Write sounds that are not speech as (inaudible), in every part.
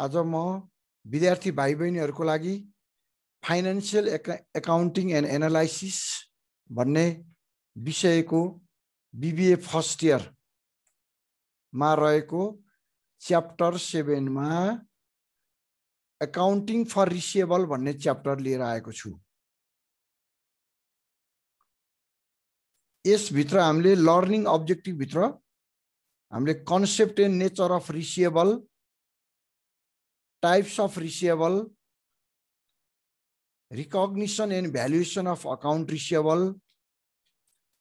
आज म विद्यार्थी भाइ बहिनीहरूको लागि फाइनेन्सियल एका एकाउन्टिङ एन्ड एनालाइसिस भन्ने विषयको बिबिए फर्स्ट इयरमा रहेको च्याप्टर सेभेनमा एकाउन्टिङ फर रिसिएबल भन्ने च्याप्टर लिएर आएको छु। यसभित्र हामीले लर्निङ अब्जेक्टिभभित्र हामीले concept and nature of receivable types of receivable recognition and valuation of account receivable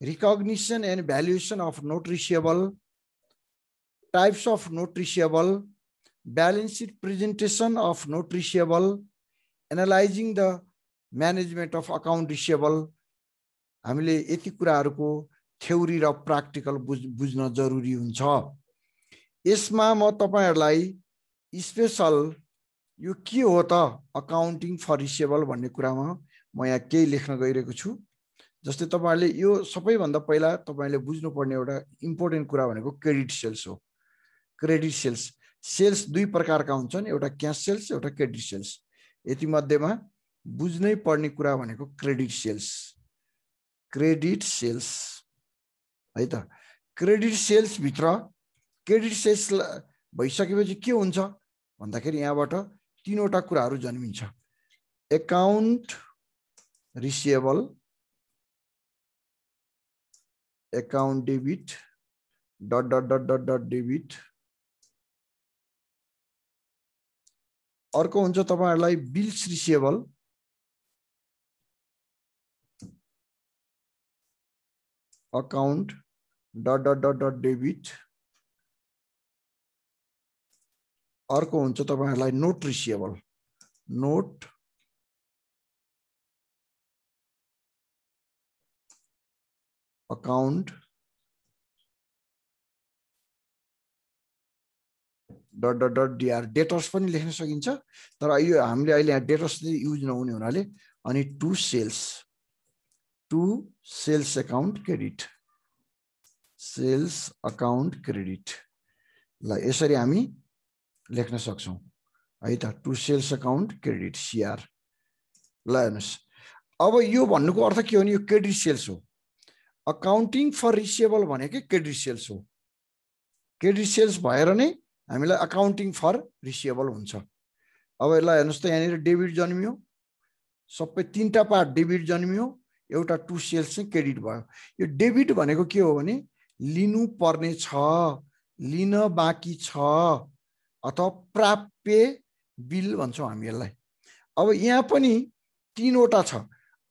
recognition and valuation of note receivable types of note receivable balance sheet presentation of note receivable analysing the management of account receivable हामीले यति कुराहरूको theory र practical बुझ बुझ्न जरुरी हुन्छ। यसमा म तपाईँहरूलाई स्पेसल यो के हो त? अकाउन्टिङ फर रिसेबल भन्ने कुरामा म यहाँ केही लेख्न गइरहेको छु। जस्तै तपाईँहरूले यो सबैभन्दा पहिला तपाईँहरूले बुझ्नुपर्ने एउटा इम्पोर्टेन्ट कुरा भनेको क्रेडिट सेल्स हो। क्रेडिट सेल्स सेल्स दुई प्रकारका हुन्छन् एउटा क्यास सेल्स एउटा क्रेडिट सेल्स यति मध्येमा बुझ्नै पर्ने कुरा भनेको क्रेडिट सेल्स क्रेडिट सेल्स है त? क्रेडिट सेल्सभित्र क्रेडिट सेल्स भइसकेपछि के हुन्छ? भन्दाखेरि यहाँबाट तिनवटा कुराहरू जन्मिन्छ। Account receivable account debit dot dot dot dot dot debit. अर्को हुन्छ तपाईँहरूलाई bills receivable. Account dot dot dot dot debit. अर्को हुन्छ तपाईँहरूलाई note receivable note account dot dot dot DR debtors पनि लेख्न सकिन्छ। तर यो हामीले अहिले यहाँ डेटर्स युज नहुने हुनाले अनि to sales to sales account credit sales account credit ल यसरी हामी लेख्न सक्छौँ। है त? To sales account credit CR ल हेर्नुहोस्। अब यो भन्नुको अर्थ के हो भने यो क्रेडिट सेल्स हो। अकाउन्टिङ फर रिसिएबल भनेकै क्रेडिट सेल्स हो। क्रेडिट सेल्स भएर नै हामीलाई अकाउन्टिङ फर रिसिएबल हुन्छ। अब ल हेर्नुहोस् त यहाँनिर डेबिट जन्मियो। सबै तिनवटा पार्ट डेबिट जन्मियो। एउटा टु सेल्स चाहिँ क्रेडिट भयो। यो डेबिट भनेको के हो भने लिनु पर्ने छ लिन बाँकी छ। अथवा प्राप्य बिल भन्छौँ हामी यसलाई। अब यहाँ पनि तिनवटा छ।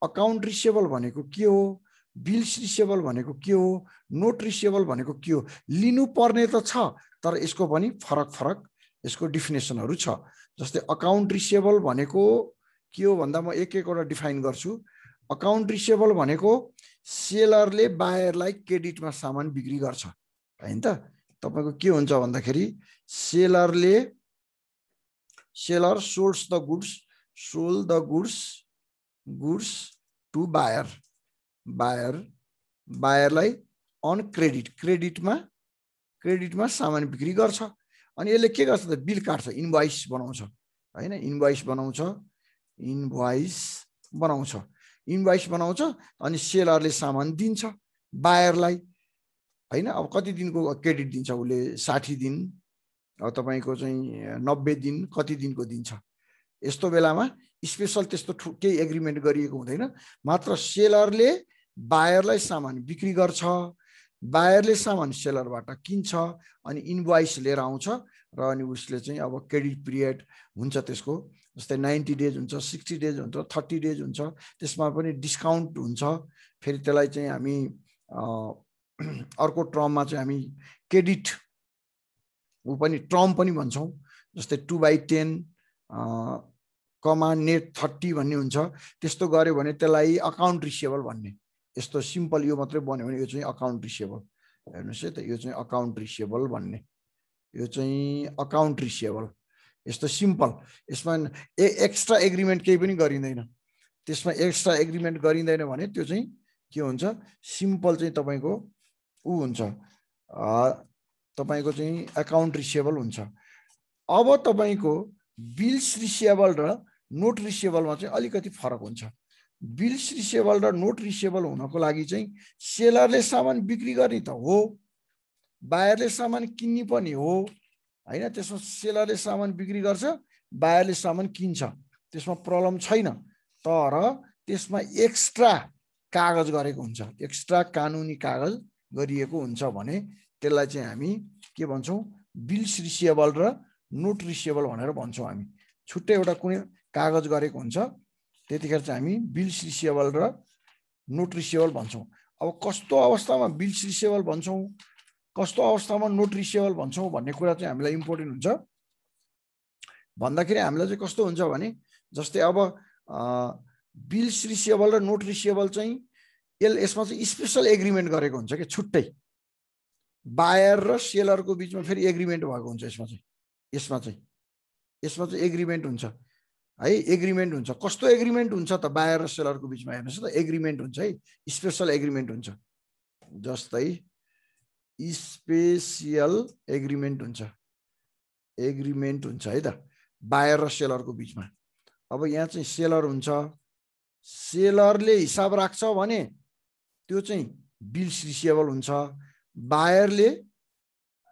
अकाउन्ट रिसेबल भनेको के हो? बिल्स रिसेबल भनेको के हो? नोट रिसेबल भनेको के हो? लिनु पर्ने त छ तर यसको पनि फरक फरक यसको डिफिनेसनहरू छ। जस्तै अकाउन्ट रिसेबल भनेको के हो भन्दा म एक एकवटा डिफाइन गर्छु। अकाउन्ट रिसेबल भनेको सेलरले बायरलाई क्रेडिटमा सामान बिक्री गर्छ। होइन त? तपाईँको के हुन्छ भन्दाखेरि सेलरले seller sells the goods sold the goods goods to buyer. Buyer बायरलाई on credit क्रेडिटमा क्रेडिटमा सामान बिक्री गर्छ। अनि यसले के गर्छ त? बिल काट्छ इन्भोइस बनाउँछ। होइन? इन्भोइस बनाउँछ इन्भोइस बनाउँछ। इन्भोइस बनाउँछ अनि सेलरले सामान दिन्छ। बायरलाई होइन? अब कति दिनको क्रेडिट दिन्छ उसले? साठी दिन। अब तपाईँको चाहिँ नब्बे दिन कति दिनको दिन्छ? यस्तो बेलामा स्पेसल त्यस्तो केही एग्रिमेन्ट गरिएको हुँदैन। मात्र सेलरले बायरलाई सामान बिक्री गर्छ। बायरले सामान सेलरबाट किन्छ अनि इन्भोइस लिएर आउँछ र अनि उसले चाहिँ अब क्रेडिट पिरियड हुन्छ त्यसको। जस्तै नाइन्टी डेज हुन्छ सिक्सटी डेज हुन्छ थर्टी डेज हुन्छ। त्यसमा पनि डिस्काउन्ट हुन्छ। फेरि त्यसलाई चाहिँ हामी (clears throat) अर्को ट्रममा चाहिँ हामी क्रेडिट ऊ पनि ट्रम पनि भन्छौँ जस्तै two by ten comma net thirty भन्ने हुन्छ। त्यस्तो गऱ्यो भने त्यसलाई अकाउन्ट रिसिएबल भन्ने। यस्तो सिम्पल यो मात्रै बन्यो भने यो चाहिँ अकाउन्ट रिसिएबल हेर्नुहोस् है त यो चाहिँ अकाउन्ट रिसिएबल भन्ने। यो चाहिँ अकाउन्ट रिसिएबल यस्तो सिम्पल यसमा ए एक्स्ट्रा एग्रिमेन्ट केही पनि गरिँदैन। त्यसमा एक्स्ट्रा एग्रिमेन्ट गरिँदैन भने त्यो चाहिँ के हुन्छ? सिम्पल चाहिँ तपाईँको ऊ हुन्छ। तपाईँको चाहिँ एकाउन्ट रिसिएबल हुन्छ। अब तपाईँको बिल्स रिसिएबल र नोट रिसिएबलमा चाहिँ अलिकति फरक हुन्छ। बिल्स रिसिएबल र नोट रिसिएबल हुनको लागि चाहिँ सेलरले सामान बिक्री गर्ने त हो बायरले सामान किन्ने पनि हो होइन? त्यसमा सेलरले सामान बिक्री गर्छ बायरले सामान किन्छ। त्यसमा प्रब्लम छैन तर त्यसमा एक्स्ट्रा कागज गरेको हुन्छ। एक्स्ट्रा कानुनी कागज गरिएको हुन्छ भने त्यसलाई चाहिँ हामी के भन्छौँ? बिल्स रिसिएबल र नोट रिसिएबल भनेर भन्छौँ हामी। छुट्टै एउटा कुनै कागज गरेको हुन्छ त्यतिखेर चाहिँ हामी बिल्स रिसिएबल र नोट रिसिएबल भन्छौँ। अब कस्तो अवस्थामा बिल्स रिसिएबल भन्छौँ? कस्तो अवस्थामा नोट रिसिएबल भन्छौँ भन्ने कुरा चाहिँ हामीलाई इम्पोर्टेन्ट हुन्छ। भन्दाखेरि हामीलाई चाहिँ कस्तो हुन्छ भने जस्तै अब बिल्स रिसिएबल र नोट रिसिएबल चाहिँ यसले यसमा चाहिँ स्पेसल एग्रिमेन्ट गरेको हुन्छ कि छुट्टै। बायर र सेलरको बिचमा फेरि एग्रिमेन्ट भएको हुन्छ यसमा चाहिँ। यसमा चाहिँ। यसमा चाहिँ एग्रिमेन्ट हुन्छ। है एग्रिमेन्ट हुन्छ। कस्तो एग्रिमेन्ट हुन्छ त बायर र सेलरको बिचमा हेर्नुहोस् त एग्रिमेन्ट हुन्छ है। स्पेसल एग्रिमेन्ट हुन्छ। जस्तै स्पेसियल एग्रिमेन्ट हुन्छ। एग्रिमेन्ट हुन्छ है त। बायर र सेलरको बिचमा। अब यहाँ चाहिँ सेलर हुन्छ। सेलरले हिसाब राख्छ भने त्यो चाहिँ बिल्स रिसिएबल हुन्छ। बायरले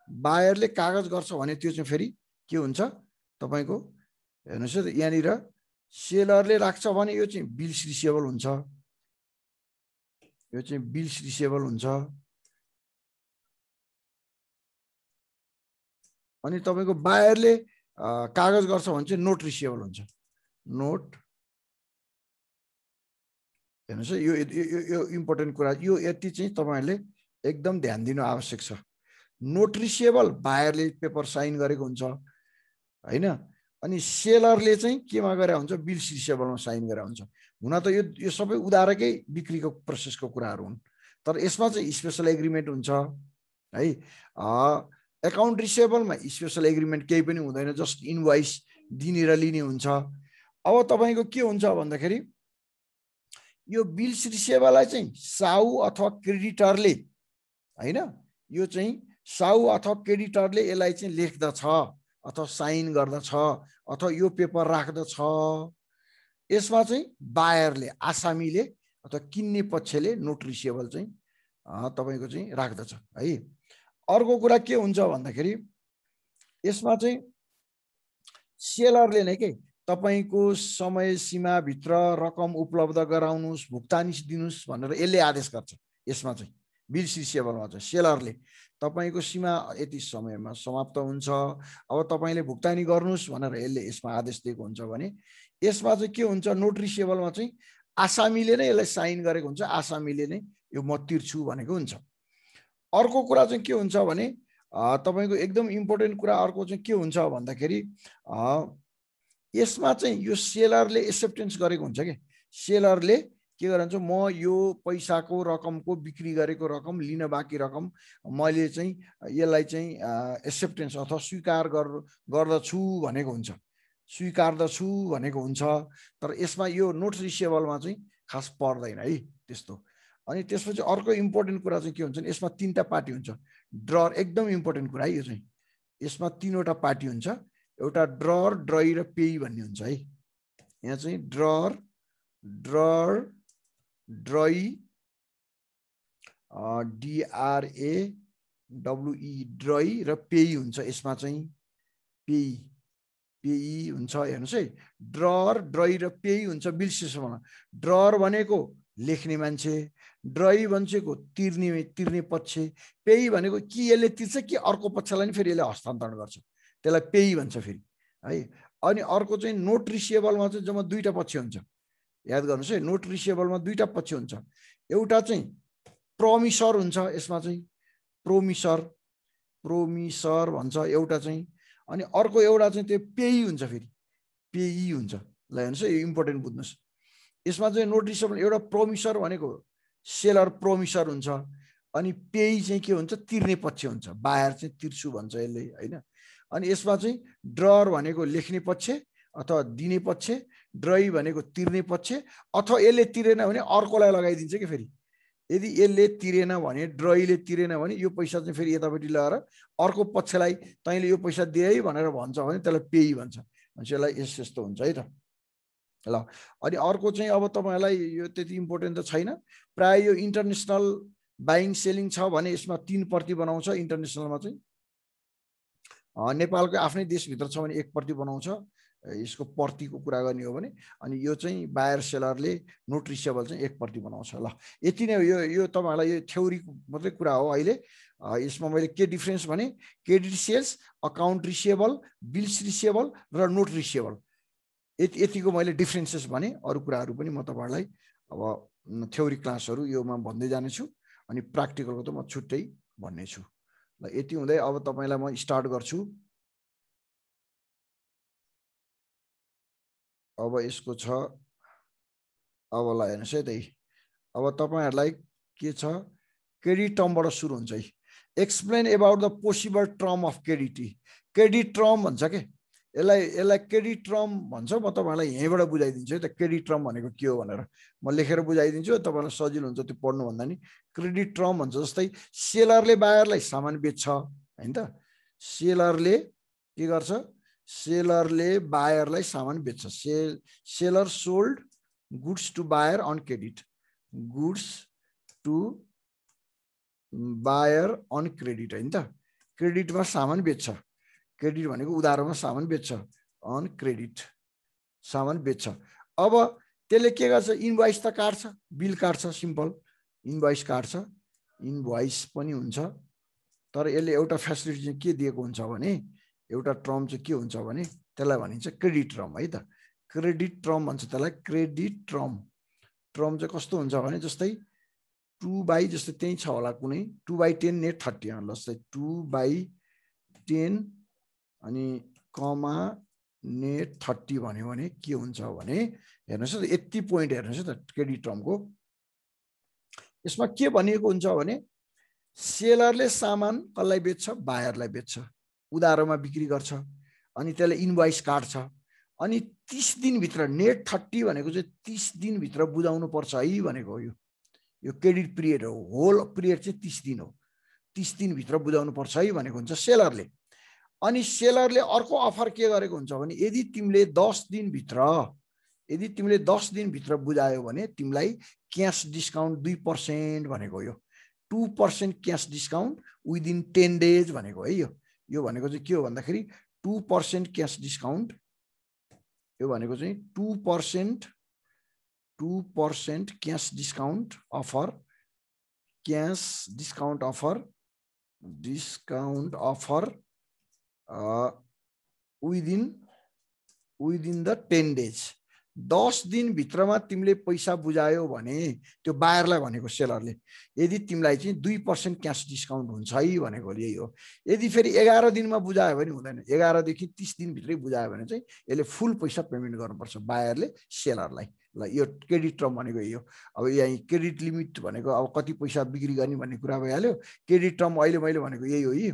बायरले कागज गर्छ भने त्यो चाहिँ फेरि के हुन्छ? तपाईँको हेर्नुहोस् है यहाँनिर सेलरले राख्छ भने यो चाहिँ बिल्स रिसिएबल हुन्छ। यो चाहिँ बिल्स रिसिएबल हुन्छ। अनि तपाईँको बायरले कागज गर्छ भने चाहिँ नोट रिसिएबल हुन्छ। नोट हेर्नुहोस् यो यो इम्पोर्टेन्ट कुरा यो यति चाहिँ तपाईँहरूले एकदम ध्यान दिनु आवश्यक छ। नोट रिसिएबल बायरले पेपर साइन गरेको हुन्छ होइन? अनि सेलरले चाहिँ केमा गरे हुन्छ? बिल्स रिसिएबलमा साइन गरेर हुन्छ। हुन त यो यो सबै उधारकै बिक्रीको प्रोसेसको कुराहरू हुन्। तर यसमा चाहिँ स्पेसल एग्रिमेन्ट हुन्छ है? एकाउन्ट रिसिएबलमा स्पेसल एग्रिमेन्ट केही पनि हुँदैन जस्ट इनवाइस दिने र लिने हुन्छ। अब तपाईँको के हुन्छ भन्दाखेरि यो बिल्स रिसिएबललाई चाहिँ साउ अथवा क्रेडिटरले होइन? यो चाहिँ साउ अथवा क्रेडिटरले यसलाई चाहिँ लेख्दछ अथवा साइन गर्दछ अथवा यो पेपर राख्दछ। यसमा चाहिँ बायरले आसामीले अथवा किन्ने पक्षले नोट रिसिएबल चाहिँ तपाईँको चाहिँ राख्दछ है? अर्को कुरा के हुन्छ भन्दाखेरि यसमा चाहिँ सेलरले नै के तपाईँको समय सीमाभित्र रकम उपलब्ध गराउनुहोस् भुक्तानी दिनुहोस् भनेर यसले आदेश गर्छ। यसमा चाहिँ बिल रिसिएबलमा चाहिँ सेलरले। तपाईँको सीमा यति समयमा समाप्त हुन्छ। अब तपाईँले भुक्तानी गर्नुहोस् भनेर यसले यसमा आदेश दिएको हुन्छ भने यसमा चाहिँ के हुन्छ नोट रिसिएबलमा चाहिँ आसामीले नै यसलाई साइन गरेको हुन्छ। आसामीले नै यो म तिर्छु भनेको हुन्छ। अर्को कुरा चाहिँ के हुन्छ भने तपाईँको एकदम इम्पोर्टेन्ट कुरा अर्को चाहिँ के हुन्छ भन्दाखेरि यसमा चाहिँ यो सेलरले एक्सेप्टेन्स गरेको हुन्छ कि? सेलरले के गरन्छ म यो पैसाको रकमको बिक्री गरेको रकम लिन बाँकी रकम मैले चाहिँ यसलाई चाहिँ एक्सेप्टेन्स अथवा स्वीकार गर गर्दछु भनेको हुन्छ। स्वीकार्दछु भनेको हुन्छ। तर यसमा यो नोट रिसिएबलमा चाहिँ खास पर्दैन है त्यस्तो। अनि त्यसपछि अर्को इम्पोर्टेन्ट कुरा चाहिँ के हुन्छ भने यसमा तिनवटा पार्टी हुन्छ। ड्रर एकदम इम्पोर्टेन्ट कुरा है यो चाहिँ। यसमा तिनवटा पार्टी हुन्छ। एउटा ड्रर ड्रई र पेई भन्ने हुन्छ है। यहाँ चाहिँ ड्रर ड्रर ड्रई डिआरए डब्लुई ड्रई र पेई हुन्छ यसमा चाहिँ। पेई पेई हुन्छ हेर्नुहोस् है। ड्रर ड्रई र पेई हुन्छ बिल्सिसमा ड्रर भनेको लेख्ने मान्छे ड्रई भन्छेको तिर्ने तिर्ने पक्ष पेई भनेको कि यसले तिर्छ कि अर्को पक्षलाई नि फेरि यसले हस्तान्तरण गर्छ। त्यसलाई पेई भन्छ फेरि है? अनि अर्को चाहिँ नोट रिसिएबलमा चाहिँ जम्मा दुईवटा पक्ष हुन्छ। याद गर्नुहोस् है नोट रिसिएबलमा दुईवटा पक्ष हुन्छ। एउटा चाहिँ प्रोमिसर हुन्छ यसमा चाहिँ प्रोमिसर प्रोमिसर भन्छ एउटा चाहिँ। अनि अर्को एउटा चाहिँ त्यो पेई हुन्छ फेरि पेई हुन्छ। ल हेर्नुहोस् है यो इम्पोर्टेन्ट बुझ्नुहोस्। यसमा चाहिँ नोट रिसिएबल एउटा प्रोमिसर भनेको सेलर प्रोमिसर हुन्छ। अनि पेई चाहिँ के हुन्छ तिर्ने पक्ष हुन्छ। बाहिर चाहिँ तिर्छु भन्छ यसले होइन? अनि यसमा चाहिँ ड्रर भनेको लेख्ने पक्ष अथवा दिने पक्ष ड्रई भनेको तिर्ने पक्ष अथवा यसले तिरेन भने अर्कोलाई लगाइदिन्छ कि फेरि? यदि यसले तिरेन भने ड्रईले तिरेन भने यो पैसा चाहिँ फेरि यतापट्टि लगाएर अर्को पक्षलाई तैँले यो पैसा दिए भनेर भन्छ भने त्यसलाई पेई भन्छ। भनेपछि यसलाई यस यस्तो हुन्छ है त। ल अनि अर्को चाहिँ अब तपाईँहरूलाई यो त्यति इम्पोर्टेन्ट त छैन। प्रायः यो इन्टरनेसनल बाइङ सेलिङ छ भने यसमा तिन प्रति बनाउँछ इन्टरनेसनलमा चाहिँ। नेपालको आफ्नै देशभित्र छ भने एक प्रति बनाउँछ यसको पर्तीको कुरा गर्ने हो भने अनि यो चाहिँ बायर सेलरले नोट रिसेबल चाहिँ एक प्रति बनाउँछ। ल यति नै हो। यो यो तपाईँहरूलाई यो थ्योरी मात्रै कुरा हो अहिले। यसमा मैले के डिफ्रेन्स भने credit sales account receivable bills receivable र नोट रिसिएबल यति यतिको मैले डिफ्रेन्सेस भने अरू कुराहरू पनि म तपाईँहरूलाई अब थ्योरी क्लासहरू योमा भन्दै जानेछु अनि प्र्याक्टिकलको त म छुट्टै भन्ने छु ल यति हुँदै अब तपाईँलाई म स्टार्ट गर्छु। अब यसको छ। अब ल हेर्नुहोस् है त अब तपाईँहरूलाई के छ? क्रेडिट टर्मबाट सुरु हुन्छ है। Explain about the possible term of credit credit term भन्छ के? यसलाई यसलाई क्रेडिट ट्रम भन्छ म तपाईँलाई यहीँबाट बुझाइदिन्छु है त क्रेडिट ट्रम भनेको के हो भनेर। म लेखेर बुझाइदिन्छु तपाईँलाई सजिलो हुन्छ त्यो पढ्नुभन्दा नि। क्रेडिट ट्रम भन्छ जस्तै सेलरले बायरलाई सामान बेच्छ होइन त? सेलरले के गर्छ? सेलरले बायरलाई सामान बेच्छ। Sell seller sold goods to buyer on credit. Goods to buyer on credit होइन त? क्रेडिटमा सामान बेच्छ। क्रेडिट भनेको उधारोमा सामान बेच्छ। अन क्रेडिट सामान बेच्छ। अब त्यसले के गर्छ? इन्भोइस त काट्छ बिल काट्छ सिम्पल। इन्भोइस काट्छ इन्भोइस पनि हुन्छ। तर यसले एउटा फेसिलिटी चाहिँ के दिएको हुन्छ भने एउटा ट्रम चाहिँ के हुन्छ भने त्यसलाई भनिन्छ क्रेडिट ट्रम है त। क्रेडिट ट्रम भन्छ त्यसलाई क्रेडिट ट्रम। ट्रम चाहिँ कस्तो हुन्छ भने जस्तै टु बाई जस्तै त्यहीँ छ होला कुनै। Two by ten net thirty जस्तै टु बाई टेन अनि कमा नेट थर्टी भन्यो भने के हुन्छ भने हेर्नुहोस् त यति पोइन्ट हेर्नुहोस् त क्रेडिट टर्मको यसमा के भनिएको हुन्छ भने सेलरले सामान कसलाई बेच्छ? बायरलाई बेच्छ। उधारोमा बिक्री गर्छ अनि त्यसले इन्भोइस काट्छ। अनि तिस दिनभित्र नेट थर्टी भनेको चाहिँ तिस दिनभित्र बुझाउनु पर्छ है भनेको यो। यो क्रेडिट पिरियड हो। होल पिरियड चाहिँ तिस दिन हो। तिस दिनभित्र बुझाउनु पर्छ है भनेको हुन्छ सेलरले। अनि सेलरले अर्को अफर के गरेको हुन्छ भने यदि तिमीले दस दिनभित्र यदि तिमीले दस दिनभित्र बुझायो भने तिमीलाई क्यास डिस्काउन्ट दुई पर्सेन्ट भनेको यो। Two percent cash discount within ten days भनेको है यो। यो भनेको चाहिँ के हो भन्दाखेरि टु पर्सेन्ट क्यास डिस्काउन्ट यो भनेको चाहिँ two percent two percent cash discount offer cash discount offer discount offer within within the ten days दस दिनभित्रमा तिमीले पैसा बुझायो भने त्यो बायरलाई भनेको सेलरले यदि तिमीलाई चाहिँ दुई पर्सेन्ट क्यास डिस्काउन्ट हुन्छ है भनेको यही हो। यदि फेरि एघार दिनमा बुझायो भने हुँदैन। एघारदेखि तिस दिनभित्रै बुझायो भने चाहिँ यसले फुल पैसा पेमेन्ट गर्नुपर्छ बायरले सेलरलाई। ल यो क्रेडिट टर्म भनेको यही हो। अब यहाँ क्रेडिट लिमिट भनेको अब कति पैसा बिक्री गर्ने भन्ने कुरा भइहाल्यो। क्रेडिट टर्म अहिले मैले भनेको यही हो यी।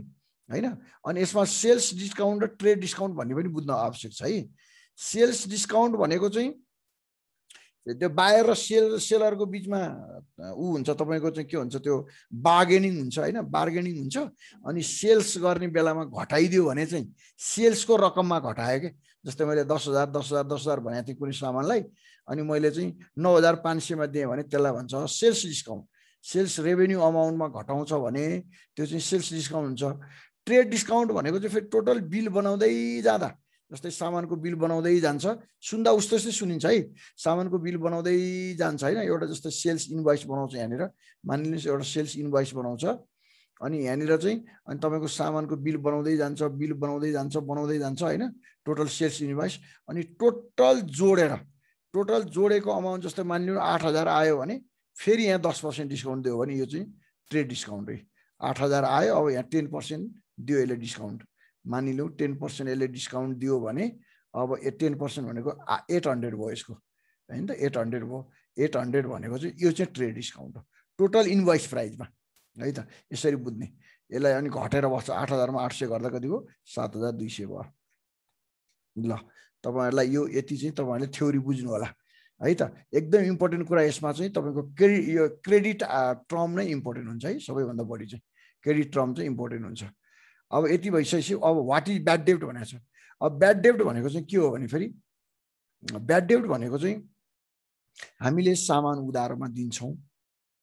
होइन? अनि यसमा सेल्स डिस्काउन्ट र ट्रेड डिस्काउन्ट भन्ने पनि बुझ्न आवश्यक छ है। सेल्स डिस्काउन्ट भनेको चाहिँ त्यो बायर र सेल सेलरको बिचमा ऊ हुन्छ तपाईँको चाहिँ के हुन्छ त्यो बार्गेनिङ हुन्छ होइन? बार्गेनिङ हुन्छ। अनि सेल्स गर्ने बेलामा घटाइदियो भने चाहिँ सेल्सको रकममा घटायो कि? जस्तै मैले दस हजार दस हजार दस हजार भनेको थिएँ कुनै सामानलाई। अनि मैले चाहिँ नौ हजार पाँच सयमा दिएँ भने त्यसलाई भन्छ सेल्स डिस्काउन्ट। सेल्स रेभेन्यू अमाउन्टमा घटाउँछ भने त्यो चाहिँ सेल्स डिस्काउन्ट हुन्छ। ट्रेड डिस्काउन्ट भनेको चाहिँ फेरि टोटल बिल बनाउँदै जाँदा जस्तै सामानको बिल बनाउँदै जान्छ। सुन्दा उस्तो उस्तै सुनिन्छ है सामानको बिल बनाउँदै जान्छ होइन एउटा जस्तो सेल्स इन्भोइस बनाउँछ यहाँनिर मानिलिनुहोस् एउटा सेल्स इन्भोइस बनाउँछ। अनि यहाँनिर चाहिँ अनि तपाईँको सामानको बिल बनाउँदै जान्छ बिल बनाउँदै जान्छ बनाउँदै जान्छ होइन टोटल सेल्स इन्भोइस। अनि टोटल जोडेर टोटल जोडेको अमाउन्ट जस्तै मानिलिनु आठ हजार आयो भने फेरि यहाँ दस पर्सेन्ट डिस्काउन्ट दियो भने यो चाहिँ ट्रेड डिस्काउन्ट है। आठ हजार आयो अब यहाँ टेन पर्सेन्ट दियो यसले डिस्काउन्ट मानिलिउँ टेन पर्सेन्ट यसले डिस्काउन्ट दियो भने अब ए टेन पर्सेन्ट भनेको एट हन्ड्रेड भयो यसको। होइन त? एट हन्ड्रेड भयो। एट हन्ड्रेड भनेको चाहिँ यो चाहिँ ट्रेड डिस्काउन्ट हो। टोटल इन्भोइस प्राइजमा है त? यसरी बुझ्ने। यसलाई अनि घटेर बस्छ। आठ हजारमा आठ सय गर्दा कति भयो? सात हजार दुई सय भयो। ल तपाईँहरूलाई यो यति चाहिँ तपाईँहरूले थ्योरी बुझ्नु होला है त? एकदम इम्पोर्टेन्ट कुरा यसमा चाहिँ तपाईँको क्रेडिट यो क्रेडिट टर्म नै इम्पोर्टेन्ट हुन्छ है। सबैभन्दा बढी चाहिँ। क्रेडिट टर्म चाहिँ इम्पोर्टेन्ट हुन्छ। अब यति भइसकेपछि अब वाट इज ब्याड डेप्ट भनेको छ। अब ब्याड डेप्ट भनेको चाहिँ के हो भने फेरि ब्याड डेप्ट भनेको चाहिँ हामीले सामान उधारमा दिन्छौँ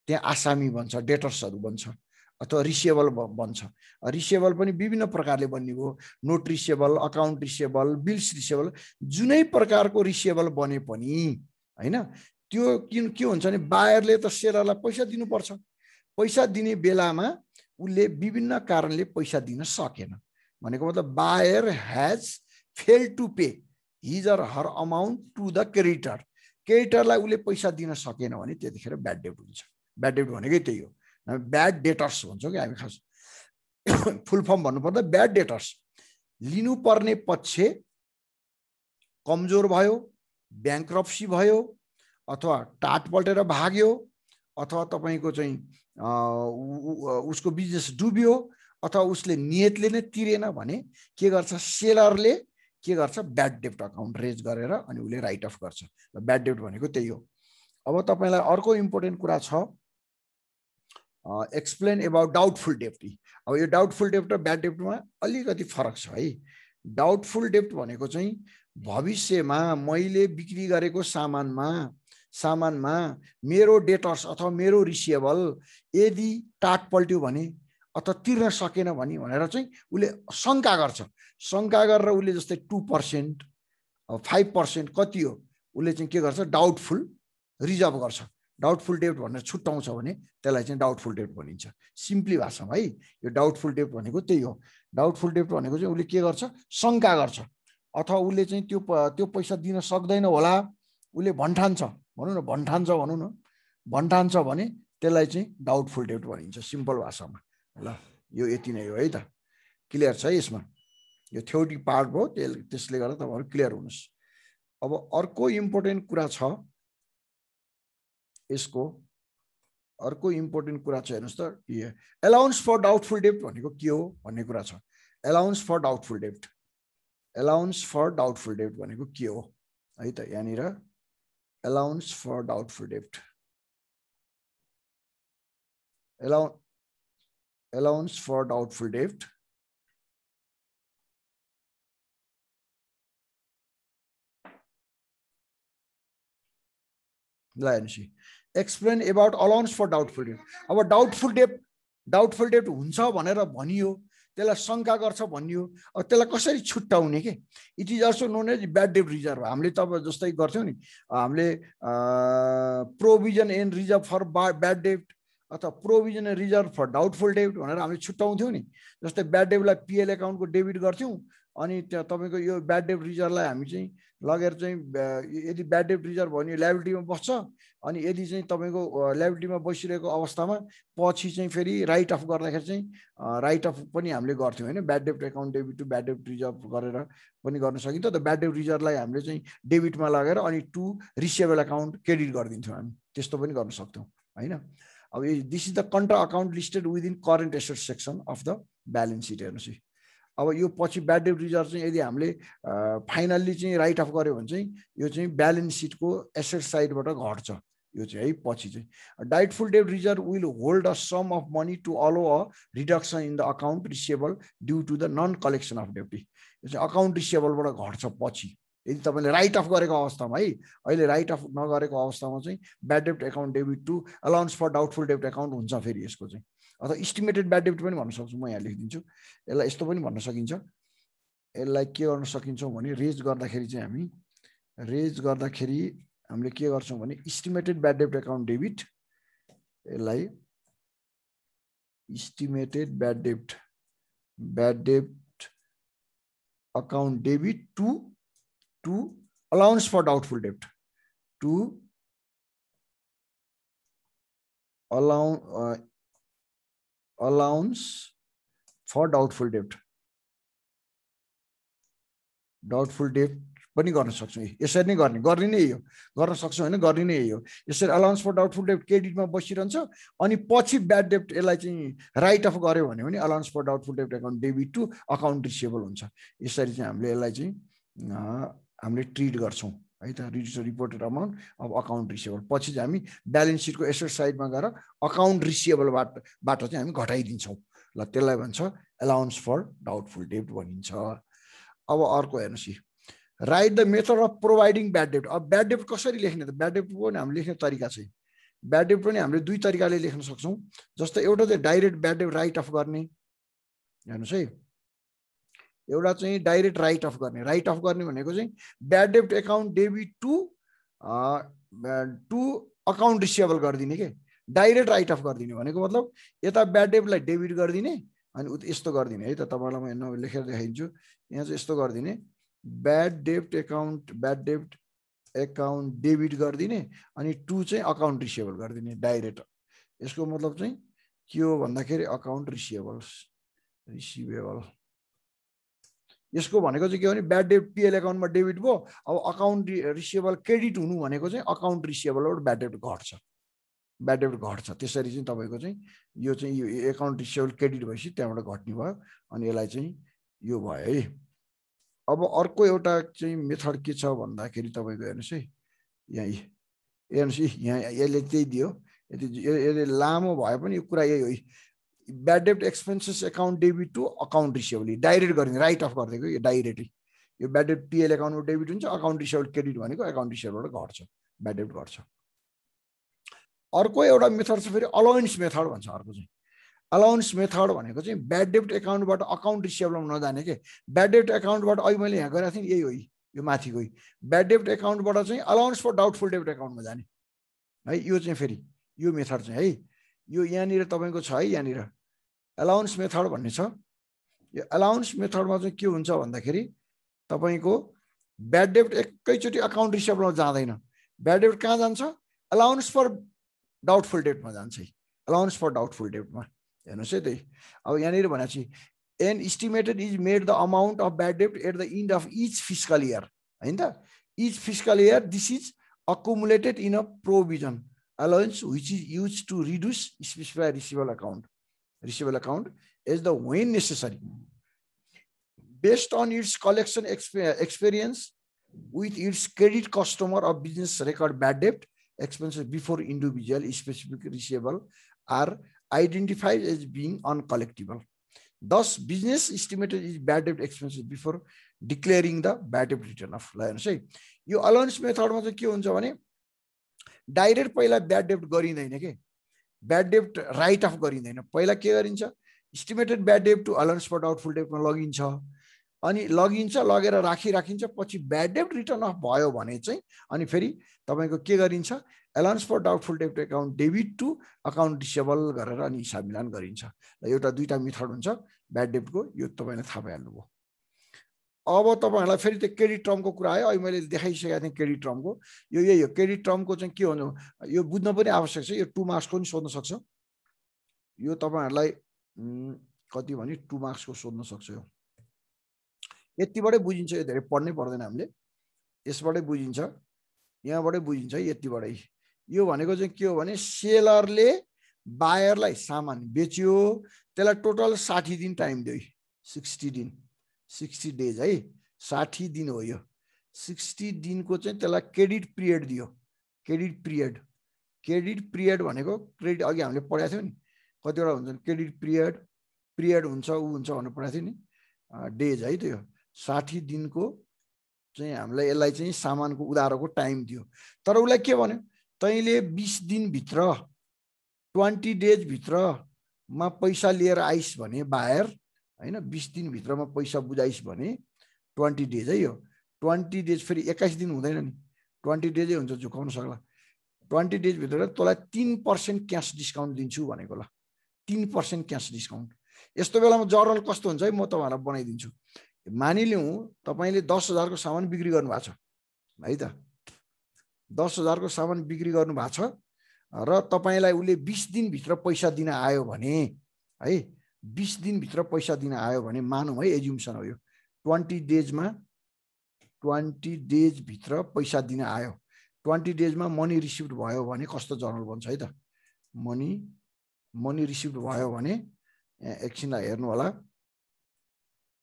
त्यहाँ आसामी बन्छ डेटर्सहरू बन्छ अथवा रिसेबल बन्छ। रिसेबल पनि विभिन्न प्रकारले बनिएको note receivable account receivable bills receivable जुनै प्रकारको रिसेबल बने पनि होइन? त्यो किन के हुन्छ भने बायरले त सेलरलाई पैसा दिनुपर्छ। पैसा दिने बेलामा उसले विभिन्न कारणले पैसा दिन सकेन। भनेको मतलब buyer has fail to pay his or her amount to the creditor क्रेडिटरलाई उसले पैसा दिन सकेन भने त्यतिखेर ब्याड डेट हुन्छ। ब्याड डेट भनेकै त्यही हो। ब्याड डेटर्स भन्छौँ कि हामी खास। फुल फर्म भन्नुपर्दा ब्याड डेटर्स लिनुपर्ने पक्ष कमजोर भयो ब्याङ्क्रप्सी भयो अथवा टाट पल्टेर भाग्यो अथवा तपाईँको चाहिँ उसको बिजनेस डुब्यो अथवा उसले नियतले नै तिरेन भने के गर्छ? सेलरले के गर्छ? ब्याड डेप्ट अकाउन्ट रेज गरेर अनि उसले राइट अफ गर्छ। र ब्याड डेप्ट भनेको त्यही हो। अब तपाईँलाई अर्को इम्पोर्टेन्ट कुरा छ। एक्सप्लेन एबाउट डाउटफुल डेप्ट अब यो डाउटफुल डेप्ट र ब्याड डेप्टमा अलिकति फरक छ है। डाउटफुल डेप्ट भनेको चाहिँ भविष्यमा मैले बिक्री गरेको सामानमा सामानमा मेरो डेटर्स अथवा मेरो रिसिएबल यदि टाट पल्ट्यो भने अथवा तिर्न सकेन भने भनेर चाहिँ उसले शङ्का गर्छ। शङ्का गरेर उसले जस्तै टु पर्सेन्ट फाइभ पर्सेन्ट कति हो? उसले चाहिँ के गर्छ? डाउटफुल रिजर्भ गर्छ। डाउटफुल डेप्ट भनेर छुट्याउँछ भने त्यसलाई चाहिँ डाउटफुल डेप्ट भनिन्छ। सिम्पली भाषामा है यो डाउटफुल डेप्ट भनेको त्यही हो। डाउटफुल डेप्ट भनेको चाहिँ उसले के गर्छ? शङ्का गर्छ। अथवा उसले चाहिँ त्यो त्यो पैसा दिन सक्दैन होला। उसले भन्ठान्छ। भनौँ न भन्ठान्छ भनौँ न। भन्ठान्छ भने त्यसलाई चाहिँ डाउटफुल डेप्ट भनिन्छ सिम्पल भाषामा। ल यो यति नै हो है त। क्लियर छ यसमा? यो थ्योरी पार्ट भयो त्यसले गर्दा तपाईँहरू क्लियर हुनुहोस्। अब अर्को इम्पोर्टेन्ट कुरा छ। यसको अर्को इम्पोर्टेन्ट कुरा चाहिँ हेर्नुहोस् त एलाउन्स फर डाउटफुल डेप्ट भनेको के हो भन्ने कुरा छ। Allowance for doubtful dept allowance for doubtful डेप्ट भनेको के हो? है त यहाँनिर allowance for doubtful debt. Allow allowance for doubtful debt. Lion explain about allowance for doubtful debt. Our doubtful debt doubtful debt हुन्छ भनेर भनियो त्यसलाई शङ्का गर्छ भनियो। अब त्यसलाई कसरी छुट्याउने के? It is also known as bad dept reserve हामीले तपाईँ जस्तै गर्थ्यौँ नि हामीले provision and reserve for bad डेप्ट अथवा provision and reserve for doubtful डेप्ट भनेर हामीले छुट्याउँथ्यौँ नि। जस्तै ब्याड डेप्टलाई पिएल एकाउन्टको डेबिट गर्थ्यौँ अनि त्यहाँ तपाईँको यो ब्याड डेप्ट रिजर्भलाई हामी चाहिँ लगेर चाहिँ यदि ब्याड डेप्ट रिजर्भ भयो भने ल्याबिलिटीमा बस्छ अनि यदि चाहिँ तपाईँको ल्याबिलिटीमा बसिरहेको अवस्थामा पछि चाहिँ फेरि राइट अफ गर्दाखेरि चाहिँ राइट अफ पनि हामीले गर्थ्यौँ होइन? ब्याड डेप्ट एकाउन्ट डेबिट टु ब्याड डेप्ट रिजर्भ गरेर पनि गर्न सकिन्छ। त ब्याड डेप्ट रिजर्भलाई हामीले चाहिँ डेबिटमा लगेर अनि टु रिसेबल एकाउन्ट क्रेडिट गरिदिन्थ्यौँ हामी। त्यस्तो पनि गर्न सक्थ्यौँ होइन? अब this is the contra account listed within current asset section of the balance sheet हेर्नुहोस् अब यो पछि ब्याड डेट रिजर्भ चाहिँ यदि हामीले फाइनल्ली चाहिँ राइट अफ गऱ्यो भने चाहिँ यो चाहिँ ब्यालेन्स सिटको एसेट साइडबाट घट्छ। यो चाहिँ है पछि चाहिँ। Doubtful debt reserve will hold a sum of money to allow a reduction in the account receivable due to the non collection of deputy यो चाहिँ अकाउन्ट रिसिएबलबाट घट्छ पछि। यदि तपाईँले राइट अफ गरेको अवस्थामा है अहिले राइट अफ नगरेको अवस्थामा चाहिँ ब्याड डेप्ट account debit to allowance for doubtful डेप्ट एकाउन्ट हुन्छ फेरि यसको चाहिँ। अथवा इस्टिमेटेड ब्याड डेप्ट पनि भन्न सक्छु म यहाँ लेखिदिन्छु। यसलाई यस्तो पनि भन्न सकिन्छ। यसलाई के गर्न सकिन्छौँ भने रेज गर्दाखेरि चाहिँ हामी रेज गर्दाखेरि हामीले के गर्छौँ भने इस्टिमेटेड ब्याड डेप्ट एकाउन्ट डेबिट यसलाई estimated bad dept bad dept account debit to to allowance for doubtful dept to allow allowance for doubtful debt. Doubtful debt पनि गर्न सक्छौँ। यसरी नै गर्ने। गर्ने नै हो। गर्न सक्छौँ होइन? गर्ने नै हो। यसरी अलाउन्स फर डाउटफुल डेप्ट क्रेडिटमा बसिरहन्छ। अनि पछि ब्याड डेप्ट यसलाई चाहिँ राइट अफ गऱ्यो भने पनि allowance for doubtful dept account debit to account receivable हुन्छ। यसरी चाहिँ हामीले यसलाई चाहिँ हामीले ट्रिट गर्छौँ। है त? रिड्स रिपोर्टेड अमाउन्ट अब अकाउन्ट रिसिएबल पछि चाहिँ हामी ब्यालेन्स सिटको एसेट साइडमा गएर अकाउन्ट रिसिएबलबाट बाट चाहिँ हामी घटाइदिन्छौँ। ल त्यसलाई भन्छ एलाउन्स फर डाउटफुल डेप्ट भनिन्छ। अब अर्को हेर्नुहोस्। Write the method of providing bad डेप्ट अब ब्याड डेप्ट कसरी लेख्ने त? ब्याड डेप्ट पनि हामीले लेख्ने तरिका चाहिँ। ब्याड डेप्ट पनि हामीले दुई तरिकाले लेख्न सक्छौँ। जस्तो एउटा चाहिँ डाइरेक्ट ब्याड डेप्ट राइट अफ गर्ने। हेर्नुहोस् है। एउटा चाहिँ डाइरेक्ट राइट अफ गर्ने राइट अफ गर्ने भनेको चाहिँ bad dept account debit to to account receivable गरिदिने के? डाइरेक्ट राइट अफ गरिदिने भनेको मतलब यता ब्याड डेप्टलाई डेबिट गरिदिने अनि यस्तो गरिदिने है त? तपाईँलाई म लेखेर देखाइदिन्छु। यहाँ चाहिँ यस्तो गरिदिने ब्याड डेप्ट एकाउन्ट ब्याड डेप्ट एकाउन्ट डेबिट गरिदिने अनि टु चाहिँ अकाउन्ट रिसिएबल गरिदिने डाइरेक्ट। यसको मतलब चाहिँ के हो भन्दाखेरि अकाउन्ट रिसिएबल्स रिसिभेबल। यसको भनेको चाहिँ के भने ब्याड डेप्ट पिएल एकाउन्टमा डेबिट भयो अब अकाउन्ट रिसिएबल क्रेडिट हुनु भनेको चाहिँ अकाउन्ट रिसिएबलबाट ब्याड डेप्ट घट्छ। ब्याड डेप्ट घट्छ। त्यसरी चाहिँ तपाईँको चाहिँ यो चाहिँ यो एकाउन्ट रिसिएबल क्रेडिट भएपछि त्यहाँबाट घट्ने भयो अनि यसलाई चाहिँ यो भयो है। अब अर्को एउटा चाहिँ मेथड के छ भन्दाखेरि तपाईँको हेर्नुहोस् है यहाँ हेर्नुहोस् है यहाँ यसले त्यही दियो। यति यसले लामो भए पनि यो कुरा यही हो। Bad dept expenses account debit to account receivable direct गर्ने राइट अफ गरिदिएको यो डाइरेक्टली यो ब्याड डेप्ट पिएल एकाउन्टमा डेबिट हुन्छ अकाउन्ट रिसिएबल क्रेडिट भनेको एकाउन्ट रिसिएबलबाट घट्छ ब्याड डेप्ट घट्छ। अर्को एउटा मेथड छ फेरि अलाउन्स मेथड भन्छ अर्को चाहिँ। अलाउन्स मेथड भनेको चाहिँ ब्याड डेप्ट एकाउन्टबाट अकाउन्ट रिसिएबलमा नजाने के? ब्याड डेप्ट एकाउन्टबाट अहिले मैले यहाँ गरेको थिएँ यही हो यो माथिको ब्याड डेप्ट एकाउन्टबाट चाहिँ अलाउन्स फर डाउटफुल डेप्ट एकाउन्टमा जाने। है यो चाहिँ फेरि यो मेथड चाहिँ है। यो यहाँनिर तपाईँको छ है यहाँनिर। एलाउन्स मेथड भन्ने छ। यो एलाउन्स मेथडमा चाहिँ के हुन्छ भन्दाखेरि तपाईँको ब्याड डेप्ट एकैचोटि अकाउन्ट रिसिएबलमा जाँदैन। ब्याड डेप्ट कहाँ जान्छ? अलाउन्स फर डाउटफुल डेटमा जान्छ है। अलाउन्स फर डाउटफुल डेटमा हेर्नुहोस् है त्यही। अब यहाँनिर भनेपछि an estimated is made the amount of bad dept at the end of each physical year होइन त? Each physical year this is accumulated in a provision allowance which is use to reduce specify receivable account receivable account as the when necessary based on its collection experience with its credit customer of business record bad debt expenses before individual specific receivable are identified as being uncollectible. Thus, business estimated its bad debt expenses before declaring the bad debt return of ल हेर्नुहोस् है यो allowance मेथडमा चाहिँ के हुन्छ भने direct पहिला bad डेप्ट गरिँदैन के ब्याड डेप्ट राइट अफ गरिँदैन। पहिला के गरिन्छ? इस्टिमेटेड ब्याड डेप्ट टु अलाउन्स फर डाउटफुल डेप्टमा लगिन्छ। अनि लगिन्छ लगेर राखिराखिन्छ पछि ब्याड डेप्ट रिटर्न अफ भयो भने चाहिँ अनि फेरि तपाईँको के गरिन्छ? Allowance for doubtful dept account debit to account disable गरेर अनि हिसाब मिलान गरिन्छ। र एउटा दुईवटा मेथड हुन्छ। ब्याड डेप्टको यो तपाईँले थाहा पाइहाल्नुभयो। अब तपाईँहरूलाई फेरि त्यो क्रेडिट टर्मको कुरा आयो। अहिले मैले देखाइसकेको थिएँ क्रेडिट टर्मको। यो यही हो क्रेडिट टर्मको चाहिँ के हुनु यो बुझ्न पनि आवश्यक छ। यो टु मार्क्सको पनि सोध्न सक्छ। यो तपाईँहरूलाई कति भने टु मार्क्सको सोध्न सक्छ यो। यतिबाटै बुझिन्छ यो धेरै पढ्नै पर्दैन हामीले। यसबाटै बुझिन्छ। यहाँबाटै बुझिन्छ यतिबाटै। यो भनेको चाहिँ के हो भने सेलरले बायरलाई सामान बेच्यो। त्यसलाई टोटल साठी दिन टाइम दियो। सिक्सटी दिन। सिक्सटी डेज है? साठी दिन हो यो। सिक्सटी दिनको चाहिँ त्यसलाई क्रेडिट पिरियड दियो। Credit period. क्रेडिट पिरियड भनेको क्रेडिट अघि हामीले पढाएको थियौँ नि कतिवटा हुन्छ क्रेडिट पिरियड पिरियड हुन्छ ऊ हुन्छ भनेर पढाएको थियो नि डेज है त्यो। साठी दिनको चाहिँ हामीलाई यसलाई चाहिँ सामानको उधारोको टाइम दियो। तर उसलाई के भन्यो? तैँले बिस दिनभित्र ट्वेन्टी डेजभित्रमा पैसा लिएर आइस भने बायर होइन बिस दिनभित्रमा पैसा बुझाइस् भने ट्वेन्टी डेज है यो। ट्वेन्टी डेज फेरि एक्काइस दिन हुँदैन नि। ट्वेन्टी डेजै हुन्छ झुकाउन सक्ला। ट्वेन्टी डेजभित्र तँलाई तिन पर्सेन्ट क्यास डिस्काउन्ट दिन्छु भनेको ल। तिन पर्सेन्ट क्यास डिस्काउन्ट। यस्तो बेलामा जरल कस्तो हुन्छ है म तपाईँहरूलाई बनाइदिन्छु। मानिलिउँ तपाईँले दस हजारको सामान बिक्री गर्नुभएको छ। है त। दस हजारको सामान बिक्री गर्नुभएको छ र तपाईँलाई उसले बिस दिनभित्र पैसा दिन आयो भने है बिस दिनभित्र पैसा दिन आयो भने मानौँ है एज्युम्सन हो यो। ट्वेन्टी डेजमा ट्वेन्टी डेजभित्र पैसा दिन आयो। ट्वेन्टी डेजमा मनी रिसिभ भयो भने कस्तो जर्नल बन्छ है त? मनी मनी रिसिभ भयो भने एकछिनलाई हेर्नु होला।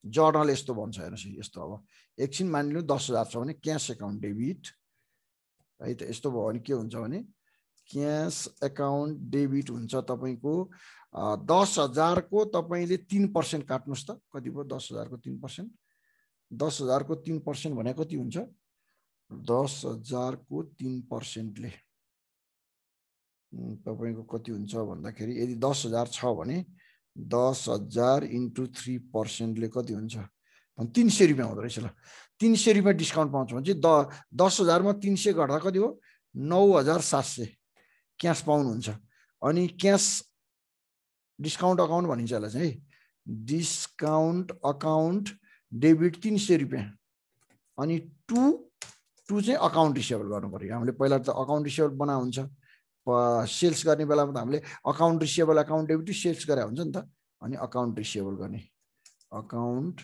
जर्नल यस्तो भन्छ हेर्नुहोस् यस्तो अब। एकछिन मानिलिनु दस हजार छ भने क्यास एकाउन्ट डेबिट है त यस्तो भयो भने के हुन्छ भने क्यास एकाउन्ट डेबिट हुन्छ तपाईँको दस हजारको तपाईँले तिन पर्सेन्ट काट्नुहोस् त। कति भयो? दस हजारको तिन पर्सेन्ट। दस हजारको तिन पर्सेन्ट भने कति हुन्छ? दस हजारको तिन पर्सेन्टले। तपाईँको कति हुन्छ भन्दाखेरि यदि दस हजार छ भने दस हजार इन्टु थ्री पर्सेन्टले कति हुन्छ? भने तिन सय रुपियाँ हुँदो रहेछ ल। तिन सय रुपियाँ डिस्काउन्ट पाउँछ भने चाहिँ द दस हजारमा तिन सय घट्दा कति हो? नौ हजार सात सय। क्यास पाउनुहुन्छ। अनि क्यास डिस्काउन्ट अकाउन्ट भनिन्छ यसलाई चाहिँ। डिस्काउन्ट अकाउन्ट डेबिट तिन सय रुपियाँ। अनि टु टु चाहिँ अकाउन्ट रिसेबल गर्नु पऱ्यो। हामीले पहिला त अकाउन्ट रिसेबल बना हुन्छ सेल्स गर्ने बेलामा त हामीले account receivable account debit sales गरे हुन्छ नि त। अनि अकाउन्ट रिसिएबल गर्ने। अकाउन्ट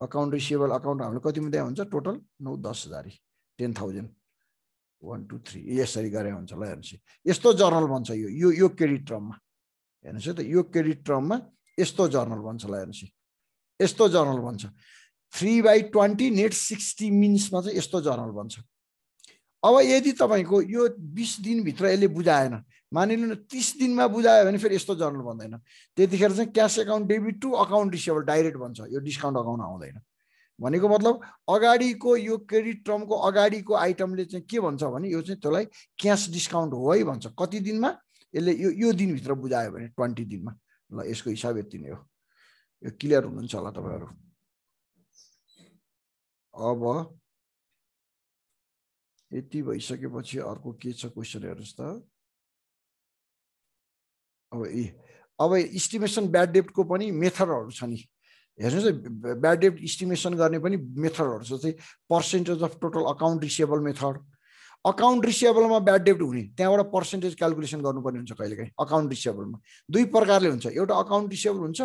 अकाउन्ट रिसिएबल अकाउन्ट हामीले कतिमा दिए हुन्छ? टोटल नौ दस हजार ten thousand. One two three यसरी गरे हुन्छ ल हेर्नुहोस् यस्तो जर्नल बन्छ यो। यो यो क्रेडिट ट्रममा हेर्नुहोस् है त। यो क्रेडिट ट्रममा यस्तो जर्नल बन्छ ल हेर्नुहोस् यस्तो जर्नल बन्छ। Three by twenty net sixty मिन्समा चाहिँ यस्तो जर्नल बन्छ। अब यदि तपाईँको यो बिस दिनभित्र यसले बुझाएन मानिलिनु न तिस दिनमा बुझायो भने फेरि यस्तो जर्नल बन्दैन। त्यतिखेर चाहिँ cash account debit to account receivable direct भन्छ यो डिस्काउन्ट अकाउन्ट आउँदैन। भनेको मतलब अगाडिको यो क्रेडिट टर्मको अगाडिको आइटमले चाहिँ के भन्छ भने यो चाहिँ त्यसलाई क्यास डिस्काउन्ट हो है भन्छ। कति दिनमा? यसले यो यो दिनभित्र बुझायो भने ट्वेन्टी दिनमा। ल यसको हिसाब यति नै हो। यो क्लियर हुनुहुन्छ होला तपाईँहरू? अब यति भइसकेपछि अर्को के छ क्वेसन हेर्नुहोस् त। अब ए अब इस्टिमेसन ब्याड डेप्टको पनि मेथडहरू छ नि। हेर्नुहोस् है ब्याड डेप्ट इस्टिमेसन गर्ने पनि मेथडहरू छ चाहिँ percentage of total account receivable method account रिसिएबलमा bad डेप्ट हुने त्यहाँबाट पर्सेन्टेज क्यालकुलेसन गर्नुपर्ने हुन्छ कहिलेकाहीँ अकाउन्ट रिसिएबलमा दुई प्रकारले हुन्छ। एउटा अकाउन्ट रिसिएबल हुन्छ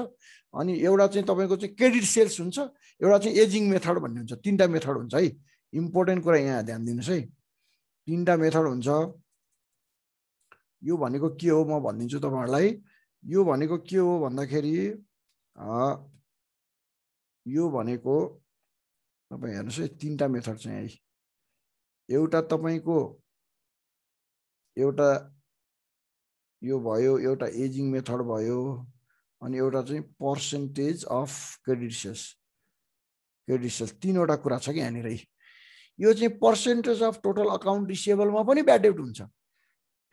अनि एउटा चाहिँ तपाईँको चाहिँ क्रेडिट सेल्स हुन्छ एउटा चाहिँ एजिङ मेथड भन्ने हुन्छ। तिनवटा मेथड हुन्छ है। इम्पोर्टेन्ट कुरा यहाँ ध्यान दिनुहोस् है। तिनवटा मेथड हुन्छ। यो भनेको के हो? म भनिदिन्छु तपाईँहरूलाई। यो भनेको के हो भन्दाखेरि यो भनेको तपाईँ हेर्नुहोस् है तिनवटा मेथड चाहिँ है। एउटा तपाईँको एउटा यो भयो एउटा एजिङ मेथड भयो अनि एउटा चाहिँ percentage of credit sales credit sales तिनवटा कुरा छ कि यहाँनिर। यो चाहिँ पर्सेन्टेज अफ टोटल अकाउन्ट रिसिएबलमा पनि ब्याड डेब्ट हुन्छ।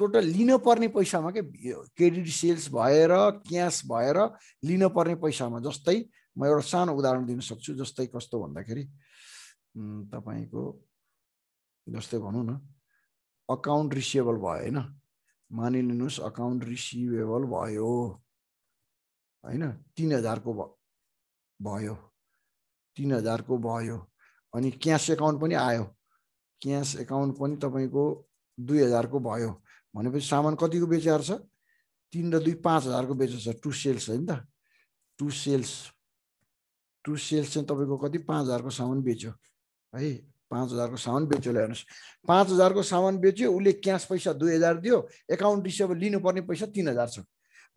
टोटल लिन पर्ने पैसामा के क्रेडिट सेल्स भएर क्यास भएर लिन पर्ने पैसामा जस्तै म एउटा सानो उदाहरण दिन सक्छु जस्तै कस्तो भन्दाखेरि तपाईँको जस्तै भनौँ न अकाउन्ट रिसिएबल भयो होइन? मानिलिनुहोस् अकाउन्ट रिसिभेबल भयो। होइन? तिन हजारको भयो। तिन हजारको भयो। अनि क्यास एकाउन्ट पनि आयो। क्यास एकाउन्ट पनि तपाईँको दुई हजारको भयो। भनेपछि सामान कतिको बेचेर छ तिन र दुई पाँच हजारको बेचेको छ टु सेल्स होइन त? टु सेल्स टु सेल्स चाहिँ तपाईँको कति? पाँच हजारको सामान बेच्यो। है पाँच हजारको सामान बेच्यो हेर्नुहोस् पाँच हजारको सामान बेच्यो उसले क्यास पैसा दुई हजार दियो एकाउन्ट रिसिएबल लिनुपर्ने पैसा तिन हजार छ।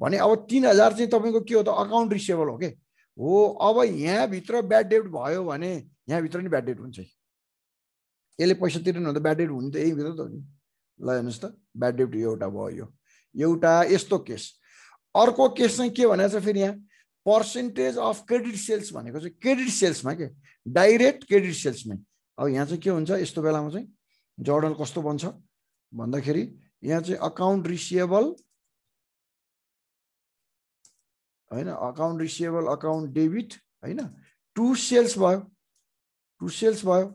भने अब तिन हजार चाहिँ तपाईँको के हो त? अकाउन्ट रिसिएबल हो कि? हो अब यहाँभित्र ब्याड डेट भयो भने यहाँभित्र नि ब्याड डेट हुन्छ यसले पैसा तिर्नु भने त ब्याड डेट हुने त यहीँभित्र त हो नि। ल हेर्नुहोस् त ब्याड डेट एउटा भयो। यो एउटा यस्तो केस। अर्को केस चाहिँ के भनेको छ फेरि यहाँ? पर्सेन्टेज अफ क्रेडिट सेल्स भनेको चाहिँ क्रेडिट सेल्समा के? डाइरेक्ट क्रेडिट सेल्समै अब यहाँ चाहिँ के हुन्छ? यस्तो बेलामा चाहिँ जर्नल कस्तो बन्छ? भन्दाखेरि यहाँ चाहिँ अकाउन्ट रिसिएबल होइन अकाउन्ट रिसिएबल अकाउन्ट डेबिट होइन टु सेल्स भयो। टु सेल्स भयो।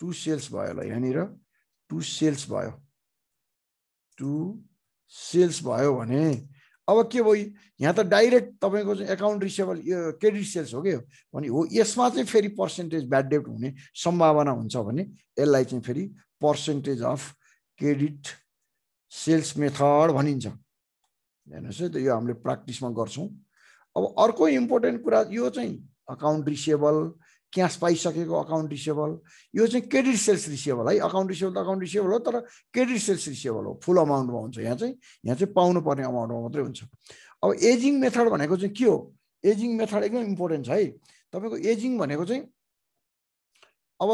टु सेल्स भयो ल यहाँनिर। टु सेल्स भयो। टु सेल्स भयो भने अब के भयो? यहाँ त डाइरेक्ट तपाईँको चाहिँ एकाउन्ट रिसेबल क्रेडिट सेल्स हो कि? भने हो यसमा चाहिँ फेरि पर्सेन्टेज ब्याड डेट हुने सम्भावना हुन्छ भने यसलाई चाहिँ फेरि percentage of credit sales method भनिन्छ। हेर्नुहोस् है त यो हामीले प्र्याक्टिसमा गर्छौँ। अब अर्को इम्पोर्टेन्ट कुरा यो चाहिँ अकाउन्ट रिसिएबल क्यास पाइसकेको अकाउन्ट रिसिएबल यो चाहिँ क्रेडिट सेल्स रिसिएबल है। अकाउन्ट रिसिएबल त अकाउन्ट रिसिएबल हो तर क्रेडिट सेल्स रिसिएबल हो। फुल अमाउन्टमा हुन्छ। यहाँ चाहिँ यहाँ चाहिँ पाउनु पर्ने अमाउन्टमा मात्रै हुन्छ। अब एजिङ मेथड भनेको चाहिँ के हो? एजिङ मेथड एकदम इम्पोर्टेन्ट छ है। तपाईँको एजिङ भनेको चाहिँ अब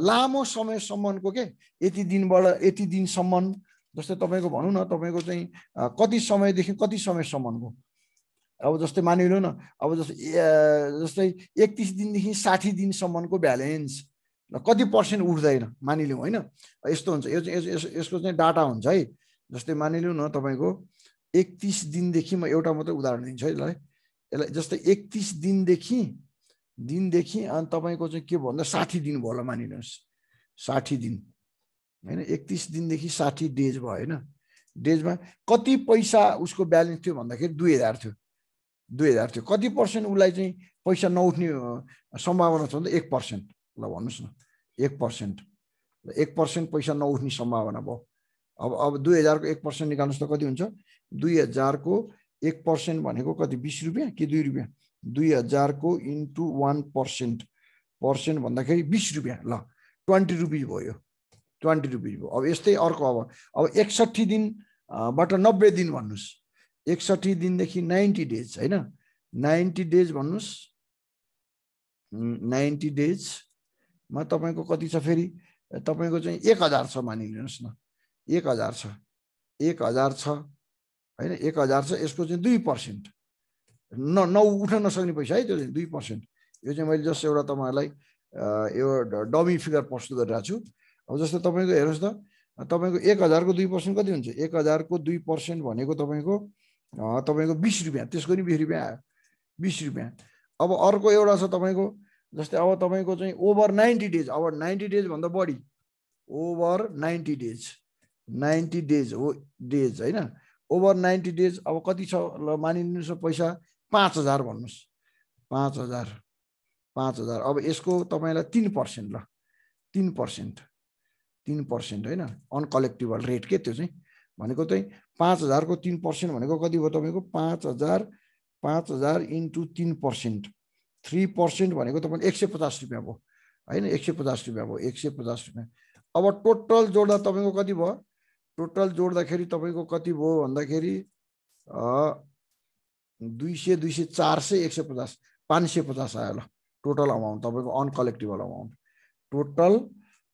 लामो समयसम्मको के? यति दिनबाट यति दिनसम्म जस्तै तपाईँको भनौँ न तपाईँको चाहिँ कति समयदेखि कति समयसम्मको? अब जस्तै मानिलिउँ न अब जस्तै जस्तै एकतिस दिनदेखि साठी दिनसम्मको ब्यालेन्स कति पर्सेन्ट उठ्दैन मानिलिउँ होइन? यस्तो हुन्छ यो यसको चाहिँ डाटा हुन्छ है। जस्तै मानिलिउँ न तपाईँको एकतिस दिनदेखि म एउटा मात्रै उदाहरण दिन्छु है ल यसलाई जस्तै एकतिस दिनदेखि दिनदेखि अनि तपाईँको चाहिँ के भन्दा साठी दिन भयो होला मानिलिनुहोस्। साठी दिन होइन? एकतिस दिनदेखि साठी डेज भयो होइन? डेजमा कति पैसा उसको ब्यालेन्स थियो भन्दाखेरि दुई हजार थियो। दुई हजार थियो। कति पर्सेन्ट उसलाई चाहिँ पैसा नउठ्ने सम्भावना छ भने एक पर्सेन्ट ल भन्नुहोस् न। एक पर्सेन्ट एक पर्सेन्ट पैसा नउठ्ने सम्भावना भयो। अब अब दुई हजारको एक पर्सेन्ट निकाल्नुहोस् त कति हुन्छ? दुई हजारको एक पर्सेन्ट भनेको कति? बिस रुपियाँ कि दुई रुपियाँ? दुई हजारको इन्टु वान पर्सेन्ट पर्सेन्ट भन्दाखेरि बिस रुपियाँ। ल ट्वेन्टी रुपिज भयो। ट्वेन्टी रुपिज भयो। अब यस्तै अर्को अब अब एकसट्ठी दिनबाट नब्बे दिन भन्नुहोस्। एकसट्ठी दिनदेखि नाइन्टी डेज होइन? नाइन्टी डेज भन्नुहोस्। नाइन्टी डेजमा तपाईँको कति छ फेरि? तपाईँको चाहिँ एक हजार छ मानिलिनुहोस् न। एक हजार छ। एक हजार छ होइन? एक हजार छ यसको चाहिँ दुई पर्सेन्ट। न नउ उठ्न नसक्ने पैसा है त्यो चाहिँ दुई पर्सेन्ट। यो चाहिँ मैले जस्ट एउटा तपाईँहरूलाई यो डमी फिगर प्रस्तुत गरिरहेको छु। अब जस्तो तपाईँको हेर्नुहोस् त तपाईँको एक हजारको दुई पर्सेन्ट कति हुन्छ? एक हजारको दुई पर्सेन्ट भनेको तपाईँको तपाईँको बिस रुपियाँ त्यसको नि बिस रुपियाँ आयो बिस रुपियाँ। अब अर्को एउटा छ तपाईँको जस्तै अब तपाईँको चाहिँ ओभर नाइन्टी डेज अब नाइन्टी डेजभन्दा बढी। Over ninety days ninety days हो डेज होइन? ओभर नाइन्टी डेज अब कति छ ल मानिलिनुहोस् पैसा पाँच हजार भन्नुहोस्। पाँच हजार पाँच हजार। अब यसको तपाईँलाई तिन पर्सेन्ट ल। तिन पर्सेन्ट तिन पर्सेन्ट होइन? अनकलेक्टिबल रेट के त्यो चाहिँ? भनेको चाहिँ पाँच हजारको तिन पर्सेन्ट भनेको कति भयो तपाईँको? पाँच हजार पाँच हजार इन्टु तिन पर्सेन्ट। थ्री पर्सेन्ट भनेको तपाईँले एक सय पचास रुपियाँ भयो। होइन? एक सय पचास रुपियाँ भयो। एक सय पचास रुपियाँ। अब टोटल जोड्दा तपाईँको कति भयो? टोटल जोड्दाखेरि तपाईँको कति भयो भन्दाखेरि दुई सय दुई सय चार सय एक सय पचास पाँच सय पचास आयो ल टोटल अमाउन्ट तपाईँको अनकलेक्टिबल अमाउन्ट टोटल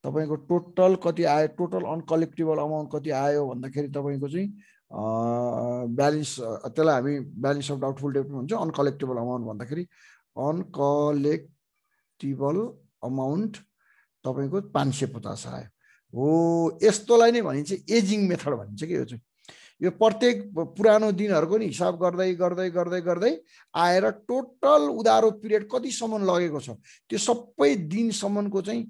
तपाईँको टोटल कति आयो? टोटल अनकलेक्टिबल अमाउन्ट कति आयो भन्दाखेरि तपाईँको चाहिँ ब्यालेन्स त्यसलाई हामी ब्यालेन्स अफ डाउटफुल डेट भन्छ अनकलेक्टेबल अमाउन्ट भन्दाखेरि अनकलेक्टिबल अमाउन्ट तपाईँको पाँच सय पचास आयो। हो यस्तोलाई नै भनिन्छ एजिङ मेथड भनिन्छ कि यो चाहिँ। यो प्रत्येक पुरानो दिनहरूको नि हिसाब गर्दै गर्दै गर्दै गर्दै आएर टोटल उधारो पिरियड कतिसम्म लगेको छ? त्यो सबै दिनसम्मको चाहिँ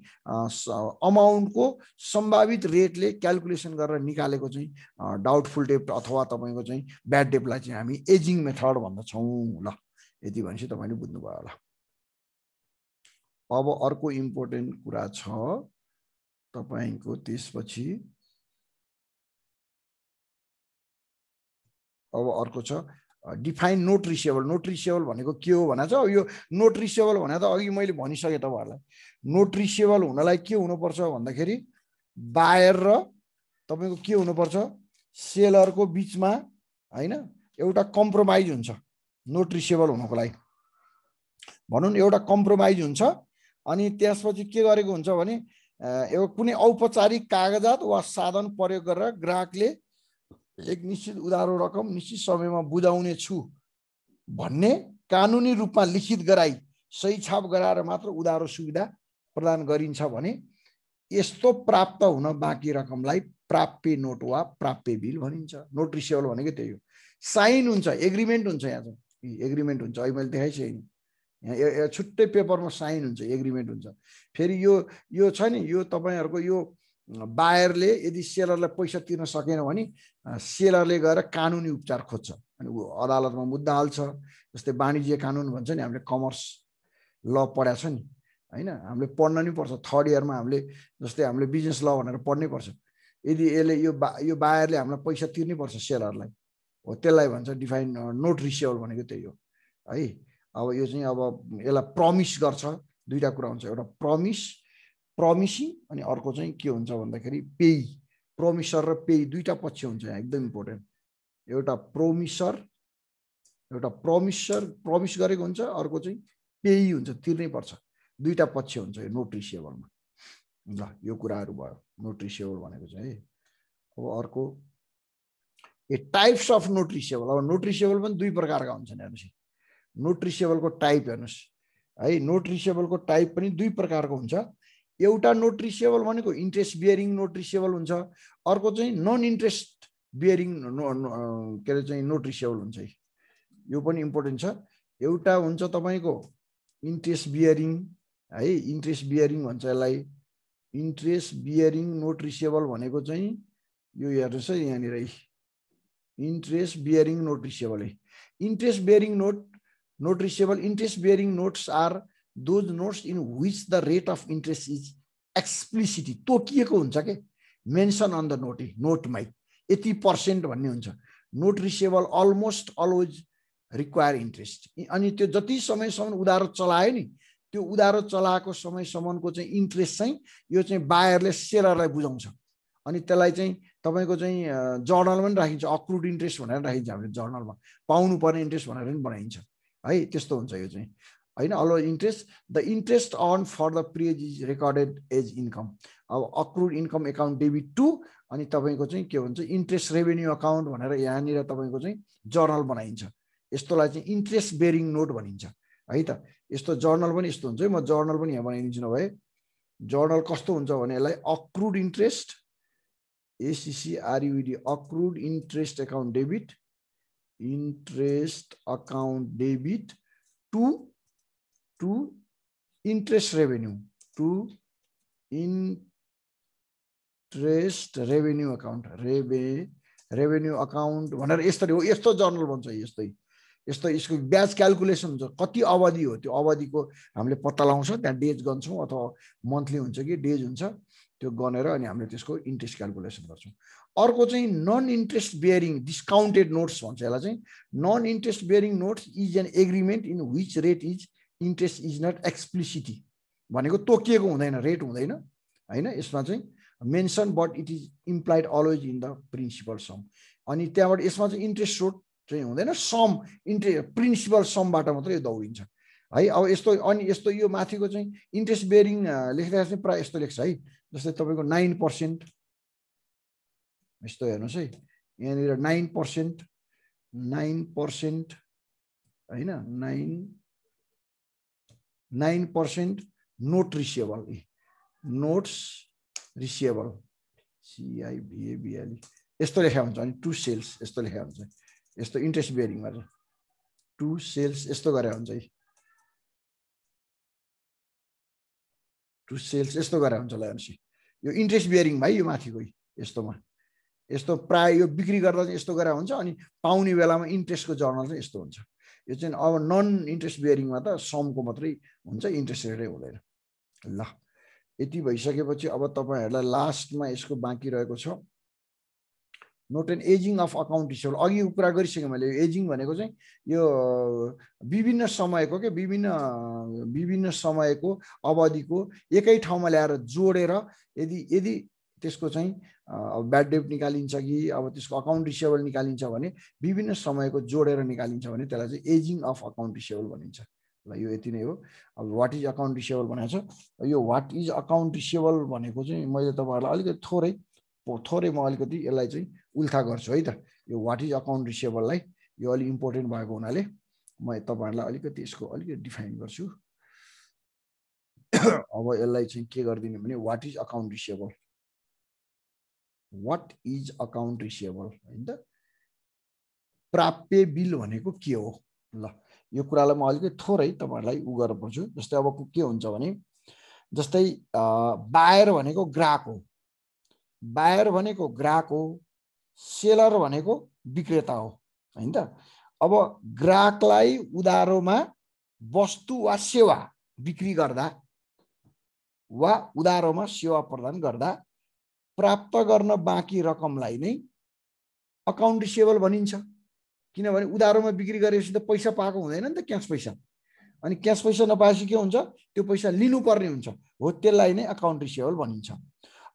अमाउन्टको सम्भावित रेटले क्यालकुलेसन गरेर निकालेको चाहिँ डाउटफुल डेप्ट अथवा तपाईँको चाहिँ ब्याड डेप्टलाई चाहिँ हामी एजिङ मेथड भन्दछौँ ल। यति भनेपछि तपाईँले बुझ्नुभयो होला। अब अर्को इम्पोर्टेन्ट कुरा छ। तपाईँको त्यसपछि अब अर्को छ define note receivable note receivable भनेको के हो भने चाहिँ यो नोट रिसेबल भने त अघि मैले भनिसकेँ तपाईँहरूलाई। नोट रिसेबल हुनलाई के हुनुपर्छ भन्दाखेरि बायर र तपाईँको के हुनुपर्छ सेलरको बिचमा होइन एउटा कम्प्रोमाइज हुन्छ नोट रिसेबल हुनको लागि। भनौँ न एउटा कम्प्रोमाइज हुन्छ अनि त्यसपछि के गरेको हुन्छ भने एउटा कुनै औपचारिक कागजात वा साधन प्रयोग गरेर ग्राहकले एक निश्चित उधारो रकम निश्चित समयमा बुझाउने छु भन्ने कानुनी रूपमा लिखित गराई सही छाप गराएर मात्र उधारो सुविधा प्रदान गरिन्छ भने यस्तो प्राप्त हुन बाँकी रकमलाई प्राप्य नोट वा प्राप्य बिल भनिन्छ। नोट रिसेबल भनेको त्यही हो। साइन हुन्छ एग्रिमेन्ट हुन्छ यहाँ चाहिँ। एग्रिमेन्ट हुन्छ अहिले मैले देखाइसकेँ यहाँ छुट्टै पेपरमा साइन हुन्छ एग्रिमेन्ट हुन्छ। फेरि यो यो छ नि यो तपाईँहरूको यो बायरले यदि सेलरलाई पैसा तिर्न सकेन भने सेलरले गएर कानुनी उपचार खोज्छ। अनि ऊ अदालतमा मुद्दा हाल्छ। जस्तै वाणिज्य कानुन भन्छ नि हामीले कमर्स ल पढाएको छ नि होइन? हामीले पढ्न नि पर्छ। थर्ड इयरमा हामीले जस्तै हामीले बिजनेस ल भनेर पढ्नै पर्छ। यदि यसले यो बा यो बायरले हामीलाई पैसा तिर्नै पर्छ सेलरलाई हो त्यसलाई भन्छ डिफाइन नोट रिसिएबल भनेको त्यही हो है? अब यो चाहिँ अब यसलाई प्रमिस गर्छ। दुईवटा कुरा हुन्छ। एउटा प्रमिस प्रमिसिङ अनि अर्को चाहिँ के हुन्छ भन्दाखेरि पेई प्रोमिसर र पेई दुईवटा पक्ष हुन्छ यहाँ एकदम इम्पोर्टेन्ट एउटा प्रोमिसर एउटा प्रमिसर प्रमिस गरेको हुन्छ अर्को चाहिँ पेई हुन्छ तिर्नै पर्छ दुईवटा पक्ष हुन्छ यो नोट रिसिएबलमा ल यो कुराहरू भयो नोट रिसिएबल भनेको चाहिँ है। अब अर्को a types of note receivable अब नोट रिसेबल पनि दुई प्रकारका हुन्छन् हेर्नुहोस्। नोट रिसेबलको टाइप हेर्नुहोस्। है नोट रिसेबलको टाइप पनि दुई प्रकारको हुन्छ। एउटा नोट रिसेबल भनेको इन्ट्रेस्ट बियरिङ नोट रिसेबल हुन्छ अर्को चाहिँ नन इन्ट्रेस्ट बियरिङ के अरे चाहिँ नोट रिसेबल हुन्छ यो पनि इम्पोर्टेन्ट छ। एउटा हुन्छ तपाईँको इन्ट्रेस्ट बियरिङ है इन्ट्रेस्ट बियरिङ भन्छ यसलाई। इन्ट्रेस्ट बियरिङ नोट रिसेबल भनेको चाहिँ यो हेर्नुहोस् है यहाँनिर इन्ट्रेस्ट बियरिङ नोट रिसेबल है। Interest bearing note note receivable interest bearing notes are those notes in which the rate of interest is explicitly तोकिएको हुन्छ के? मेन्सन अन द नोट नोटमै यति पर्सेन्ट भन्ने हुन्छ। Note receivable almost always require interest अनि त्यो जति समयसम्म उधारो चलायो नि त्यो उधारो चलाएको समयसम्मको चाहिँ इन्ट्रेस्ट चाहिँ यो चाहिँ बायरले सेलरलाई बुझाउँछ। अनि त्यसलाई चाहिँ तपाईँको चाहिँ जर्नल पनि राखिन्छ। अक्रुड इन्ट्रेस्ट भनेर राखिन्छ हामीले जर्नलमा पाउनुपर्ने इन्ट्रेस्ट भनेर पनि बनाइन्छ। है त्यस्तो हुन्छ यो चाहिँ। होइन allow interest the interest earn for the period is recorded as income अब accrued income account debit to अनि तपाईँको चाहिँ के भन्छ इन्ट्रेस्ट रेभेन्यू अकाउन्ट भनेर यहाँनिर तपाईँको चाहिँ जर्नल बनाइन्छ। यस्तोलाई चाहिँ इन्ट्रेस्ट बेरिङ नोट भनिन्छ है त? यस्तो जर्नल पनि यस्तो हुन्छ है। म जर्नल पनि यहाँ बनाइदिन्छु नभए। जर्नल कस्तो हुन्छ भने यसलाई accrued interest A C C R U D accrued interest account debit interest account debit to to interest revenue to interest revenue account revenue revenue account भनेर यस्तरी हो यस्तो जर्नल भन्छ यस्तै। यस्तो यसको ब्याज क्यालकुलेसन हुन्छ। कति अवधि हो? त्यो अवधिको हामीले पत्ता लगाउँछौँ त्यहाँ डेज गन्छौँ अथवा मन्थली हुन्छ कि डेज हुन्छ त्यो गनेर अनि हामीले त्यसको इन्ट्रेस्ट क्यालकुलेसन गर्छौँ। अर्को चाहिँ non interest bearing discounted notes भन्छ यसलाई चाहिँ। Non interest bearing notes is an agreement in which rate is interest is not explicitly भनेको तोकिएको हुँदैन रेट हुँदैन होइन? यसमा चाहिँ mention but it is implied always in the principal sum अनि त्यहाँबाट यसमा चाहिँ इन्ट्रेस्ट रोड चाहिँ हुँदैन सम इन्ट्रे प्रिन्सिपल समबाट मात्रै दौडिन्छ। है अब यस्तो अनि यस्तो यो माथिको चाहिँ इन्ट्रेस्ट बेरिङ लेख्दा चाहिँ प्रायः यस्तो लेख्छ है। जस्तै तपाईँको नाइन पर्सेन्ट यस्तो हेर्नुहोस् है। यहाँनिर नाइन पर्सेन्ट नाइन पर्सेन्ट होइन? Nine nine percent note receivable notes receivable सिआइबिएबिएलई यस्तो लेखा हुन्छ अनि टु सेल्स यस्तो लेखा हुन्छ। यस्तो इन्ट्रेस्ट बियरिङमा चाहिँ टु सेल्स यस्तो गरेर हुन्छ है। टु सेल्स यस्तो गरेर हुन्छ ल हेर्नुहोस् यो इन्ट्रेस्ट बियरिङमा है यो माथिको यस्तोमा। यस्तो प्राय यो बिक्री गर्दा चाहिँ यस्तो गरेर हुन्छ अनि पाउने बेलामा इन्ट्रेस्टको जर्नल चाहिँ यस्तो हुन्छ। यो चाहिँ अब नन इन्ट्रेस्ट बियरिङमा त समको मात्रै हुन्छ इन्ट्रेस्ट रेटै हुँदैन। ल यति भइसकेपछि अब तपाईँहरूलाई लास्टमा यसको बाँकी रहेको छ। Note an aging of account receivable अघिको कुरा गरिसकेँ मैले एजिङ भनेको चाहिँ यो विभिन्न समयको के? विभिन्न विभिन्न समयको अवधिको एकै ठाउँमा ल्याएर जोडेर यदि यदि त्यसको चाहिँ अब ब्याड डेट निकालिन्छ कि अब त्यसको अकाउन्ट रिसिभल निकालिन्छ भने विभिन्न समयको जोडेर निकालिन्छ भने त्यसलाई चाहिँ एजिङ अफ अकाउन्ट रिसिभल भनिन्छ। ल यो यति नै हो। अब वाट इज अकाउन्ट रिसिभल भनेको छ। यो वाट इज अकाउन्ट रिसिभल भनेको चाहिँ मैले तपाईँहरूलाई अलिकति थोरै थोरै म अलिकति यसलाई चाहिँ उल्था गर्छु है त। यो वाट इज अकाउन्ट रिसिएबललाई यो अलिक इम्पोर्टेन्ट भएको हुनाले म तपाईँहरूलाई अलिकति यसको अलिकति डिफाइन गर्छु। अब यसलाई चाहिँ के गरिदिने भने what is account receivable what is account receivable होइन त? प्राप्य बिल भनेको के हो? ल यो कुरालाई म अलिकति थोरै तपाईँहरूलाई उ गरेर पर्छु। जस्तै अब के हुन्छ भने जस्तै बायर भनेको ग्राहक हो। बायर भनेको ग्राहक हो सेलर भनेको विक्रेता हो। होइन त? अब ग्राहकलाई उधारोमा वस्तु वा सेवा बिक्री गर्दा वा उधारोमा सेवा प्रदान गर्दा प्राप्त गर्न बाँकी रकमलाई नै अकाउन्ट रिसेबल भनिन्छ। किनभने उधारोमा बिक्री गरेपछि त पैसा पाएको हुँदैन नि त क्यास पैसा। अनि क्यास पैसा नपाएपछि के हुन्छ? त्यो पैसा लिनुपर्ने हुन्छ। हो त्यसलाई नै अकाउन्ट रिसेबल भनिन्छ।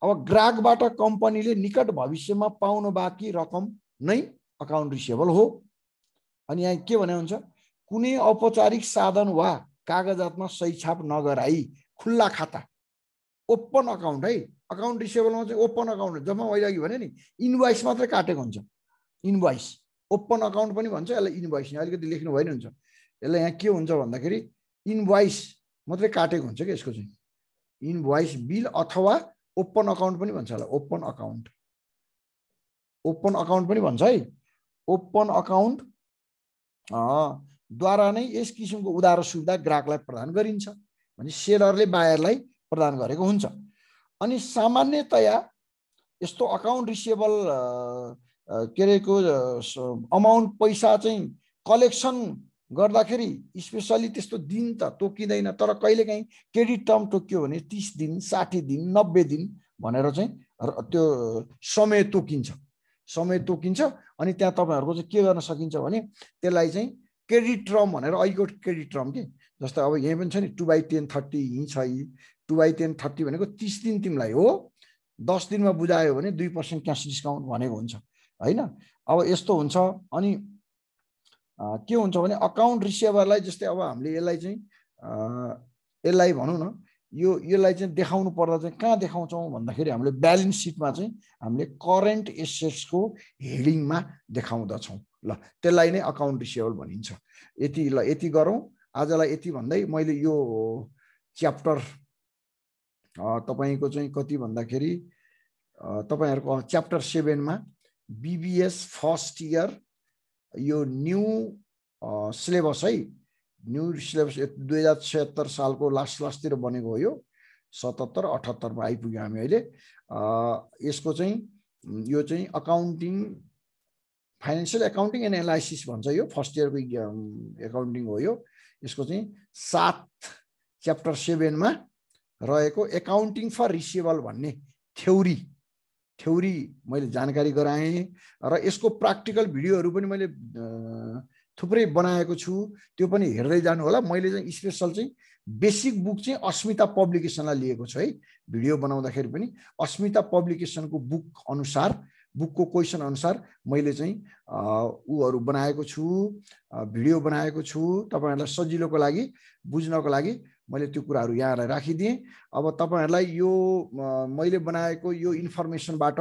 अब ग्राहकबाट कम्पनीले निकट भविष्यमा पाउनु बाँकी रकम नै अकाउन्ट रिसेबल हो। अनि यहाँ के भने हुन्छ? कुनै औपचारिक साधन वा कागजातमा सही छाप नगराई खुल्ला खाता। ओपन अकाउन्ट है। अकाउन्ट रिसेबलमा चाहिँ ओपन अकाउन्ट जम्मा अघि भने नि इन्भोइस मात्रै काटेको हुन्छ। इन्भोइस ओपन अकाउन्ट पनि भन्छ यसलाई इन्भोइस यहाँ अलिकति लेख्नु भयो हुन्छ। यसलाई यहाँ के हुन्छ भन्दाखेरि इन्भोइस मात्रै काटेको हुन्छ कि यसको चाहिँ। इन्भोइस बिल अथवा ओपन अकाउन्ट पनि भन्छ होला। ओपन अकाउन्ट ओपन अकाउन्ट पनि भन्छ है। ओपन अकाउन्ट द्वारा नै यस किसिमको उधारो सुविधा ग्राहकलाई प्रदान गरिन्छ। भने सेलरले बायरलाई प्रदान गरेको हुन्छ। अनि सामान्यतया यस्तो अकाउन्ट रिसिएबल के अरेको अमाउन्ट पैसा चाहिँ कलेक्सन गर्दाखेरि स्पेसली त्यस्तो दिन त तोकिँदैन तर कहिलेकाहीँ क्रेडिट टर्म तोकियो भने तिस दिन साठी दिन नब्बे दिन भनेर चाहिँ त्यो समय तोकिन्छ। समय तोकिन्छ अनि त्यहाँ तपाईँहरूको चाहिँ के गर्न सकिन्छ भने त्यसलाई चाहिँ क्रेडिट टर्म भनेर अहिलेको क्रेडिट टर्म के? जस्तो अब यहीँ पनि छ नि टु बाई टेन थर्टी यहीँ छ टु बाई टेन थर्टी भनेको तिस दिन तिमीलाई हो दस दिनमा बुझायो भने दुई पर्सेन्ट क्यास डिस्काउन्ट भनेको हुन्छ होइन? अब यस्तो हुन्छ अनि के हुन्छ भने अकाउन्ट रिसिभरलाई जस्तै अब हामीले यसलाई चाहिँ यसलाई भनौँ न यो यसलाई चाहिँ देखाउनु पर्दा चाहिँ कहाँ देखाउँछौँ भन्दाखेरि हामीले ब्यालेन्स सिटमा चाहिँ हामीले करेन्ट एसेट्सको हेडिङमा देखाउँदछौँ। ल त्यसलाई नै अकाउन्ट रिसिभेबल भनिन्छ। यति ल यति गरौँ। आजलाई यति भन्दै मैले यो च्याप्टर तपाईँको चाहिँ कति भन्दाखेरि तपाईँहरूको च्याप्टर सेभेनमा बिबिएस फर्स्ट इयर यो न्यू सिलेबस है न्यू सिलेबस दुई हजार छत्तर सालको लास्ट लास्टतिर बनेको हो यो सतहत्तर अठहत्तरमा आइपुग्यो हामी अहिले। यसको चाहिँ यो चाहिँ accounting financial accounting and analysis भन्छ यो फर्स्ट इयरको एकाउन्टिङ हो यो। यसको चाहिँ सात च्याप्टर सेभेनमा रहेको एकाउन्टिङ फर रिसिभल भन्ने थ्योरी थ्योरी मैले जानकारी गराएँ र यसको प्र्याक्टिकल भिडियोहरू पनि मैले थुप्रै बनाएको छु। त्यो पनि हेर्दै जानु होला। मैले चाहिँ स्पेसल चाहिँ बेसिक बुक चाहिँ अस्मिता पब्लिकेसनलाई लिएको छु है। भिडियो बनाउँदाखेरि पनि अस्मिता पब्लिकेसनको बुक अनुसार बुकको क्वेसन अनुसार मैले चाहिँ ऊहरू बनाएको छु भिडियो बनाएको छु। तपाईँहरूलाई सजिलोको लागि बुझ्नको लागि मैले त्यो कुराहरू यहाँलाई राखिदिएँ। अब तपाईँहरूलाई यो मैले बनाएको यो इन्फर्मेसनबाट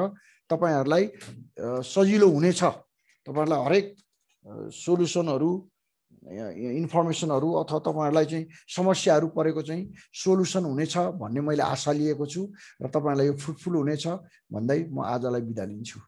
तपाईँहरूलाई सजिलो हुनेछ। तपाईँहरूलाई हरेक सोल्युसनहरू इन्फर्मेसनहरू अथवा तपाईँहरूलाई चाहिँ समस्याहरू परेको चाहिँ सोल्युसन हुनेछ भन्ने मैले आशा लिएको छु र तपाईँहरूलाई यो फ्रुटफुल हुनेछ भन्दै म आजलाई बिदा लिन्छु।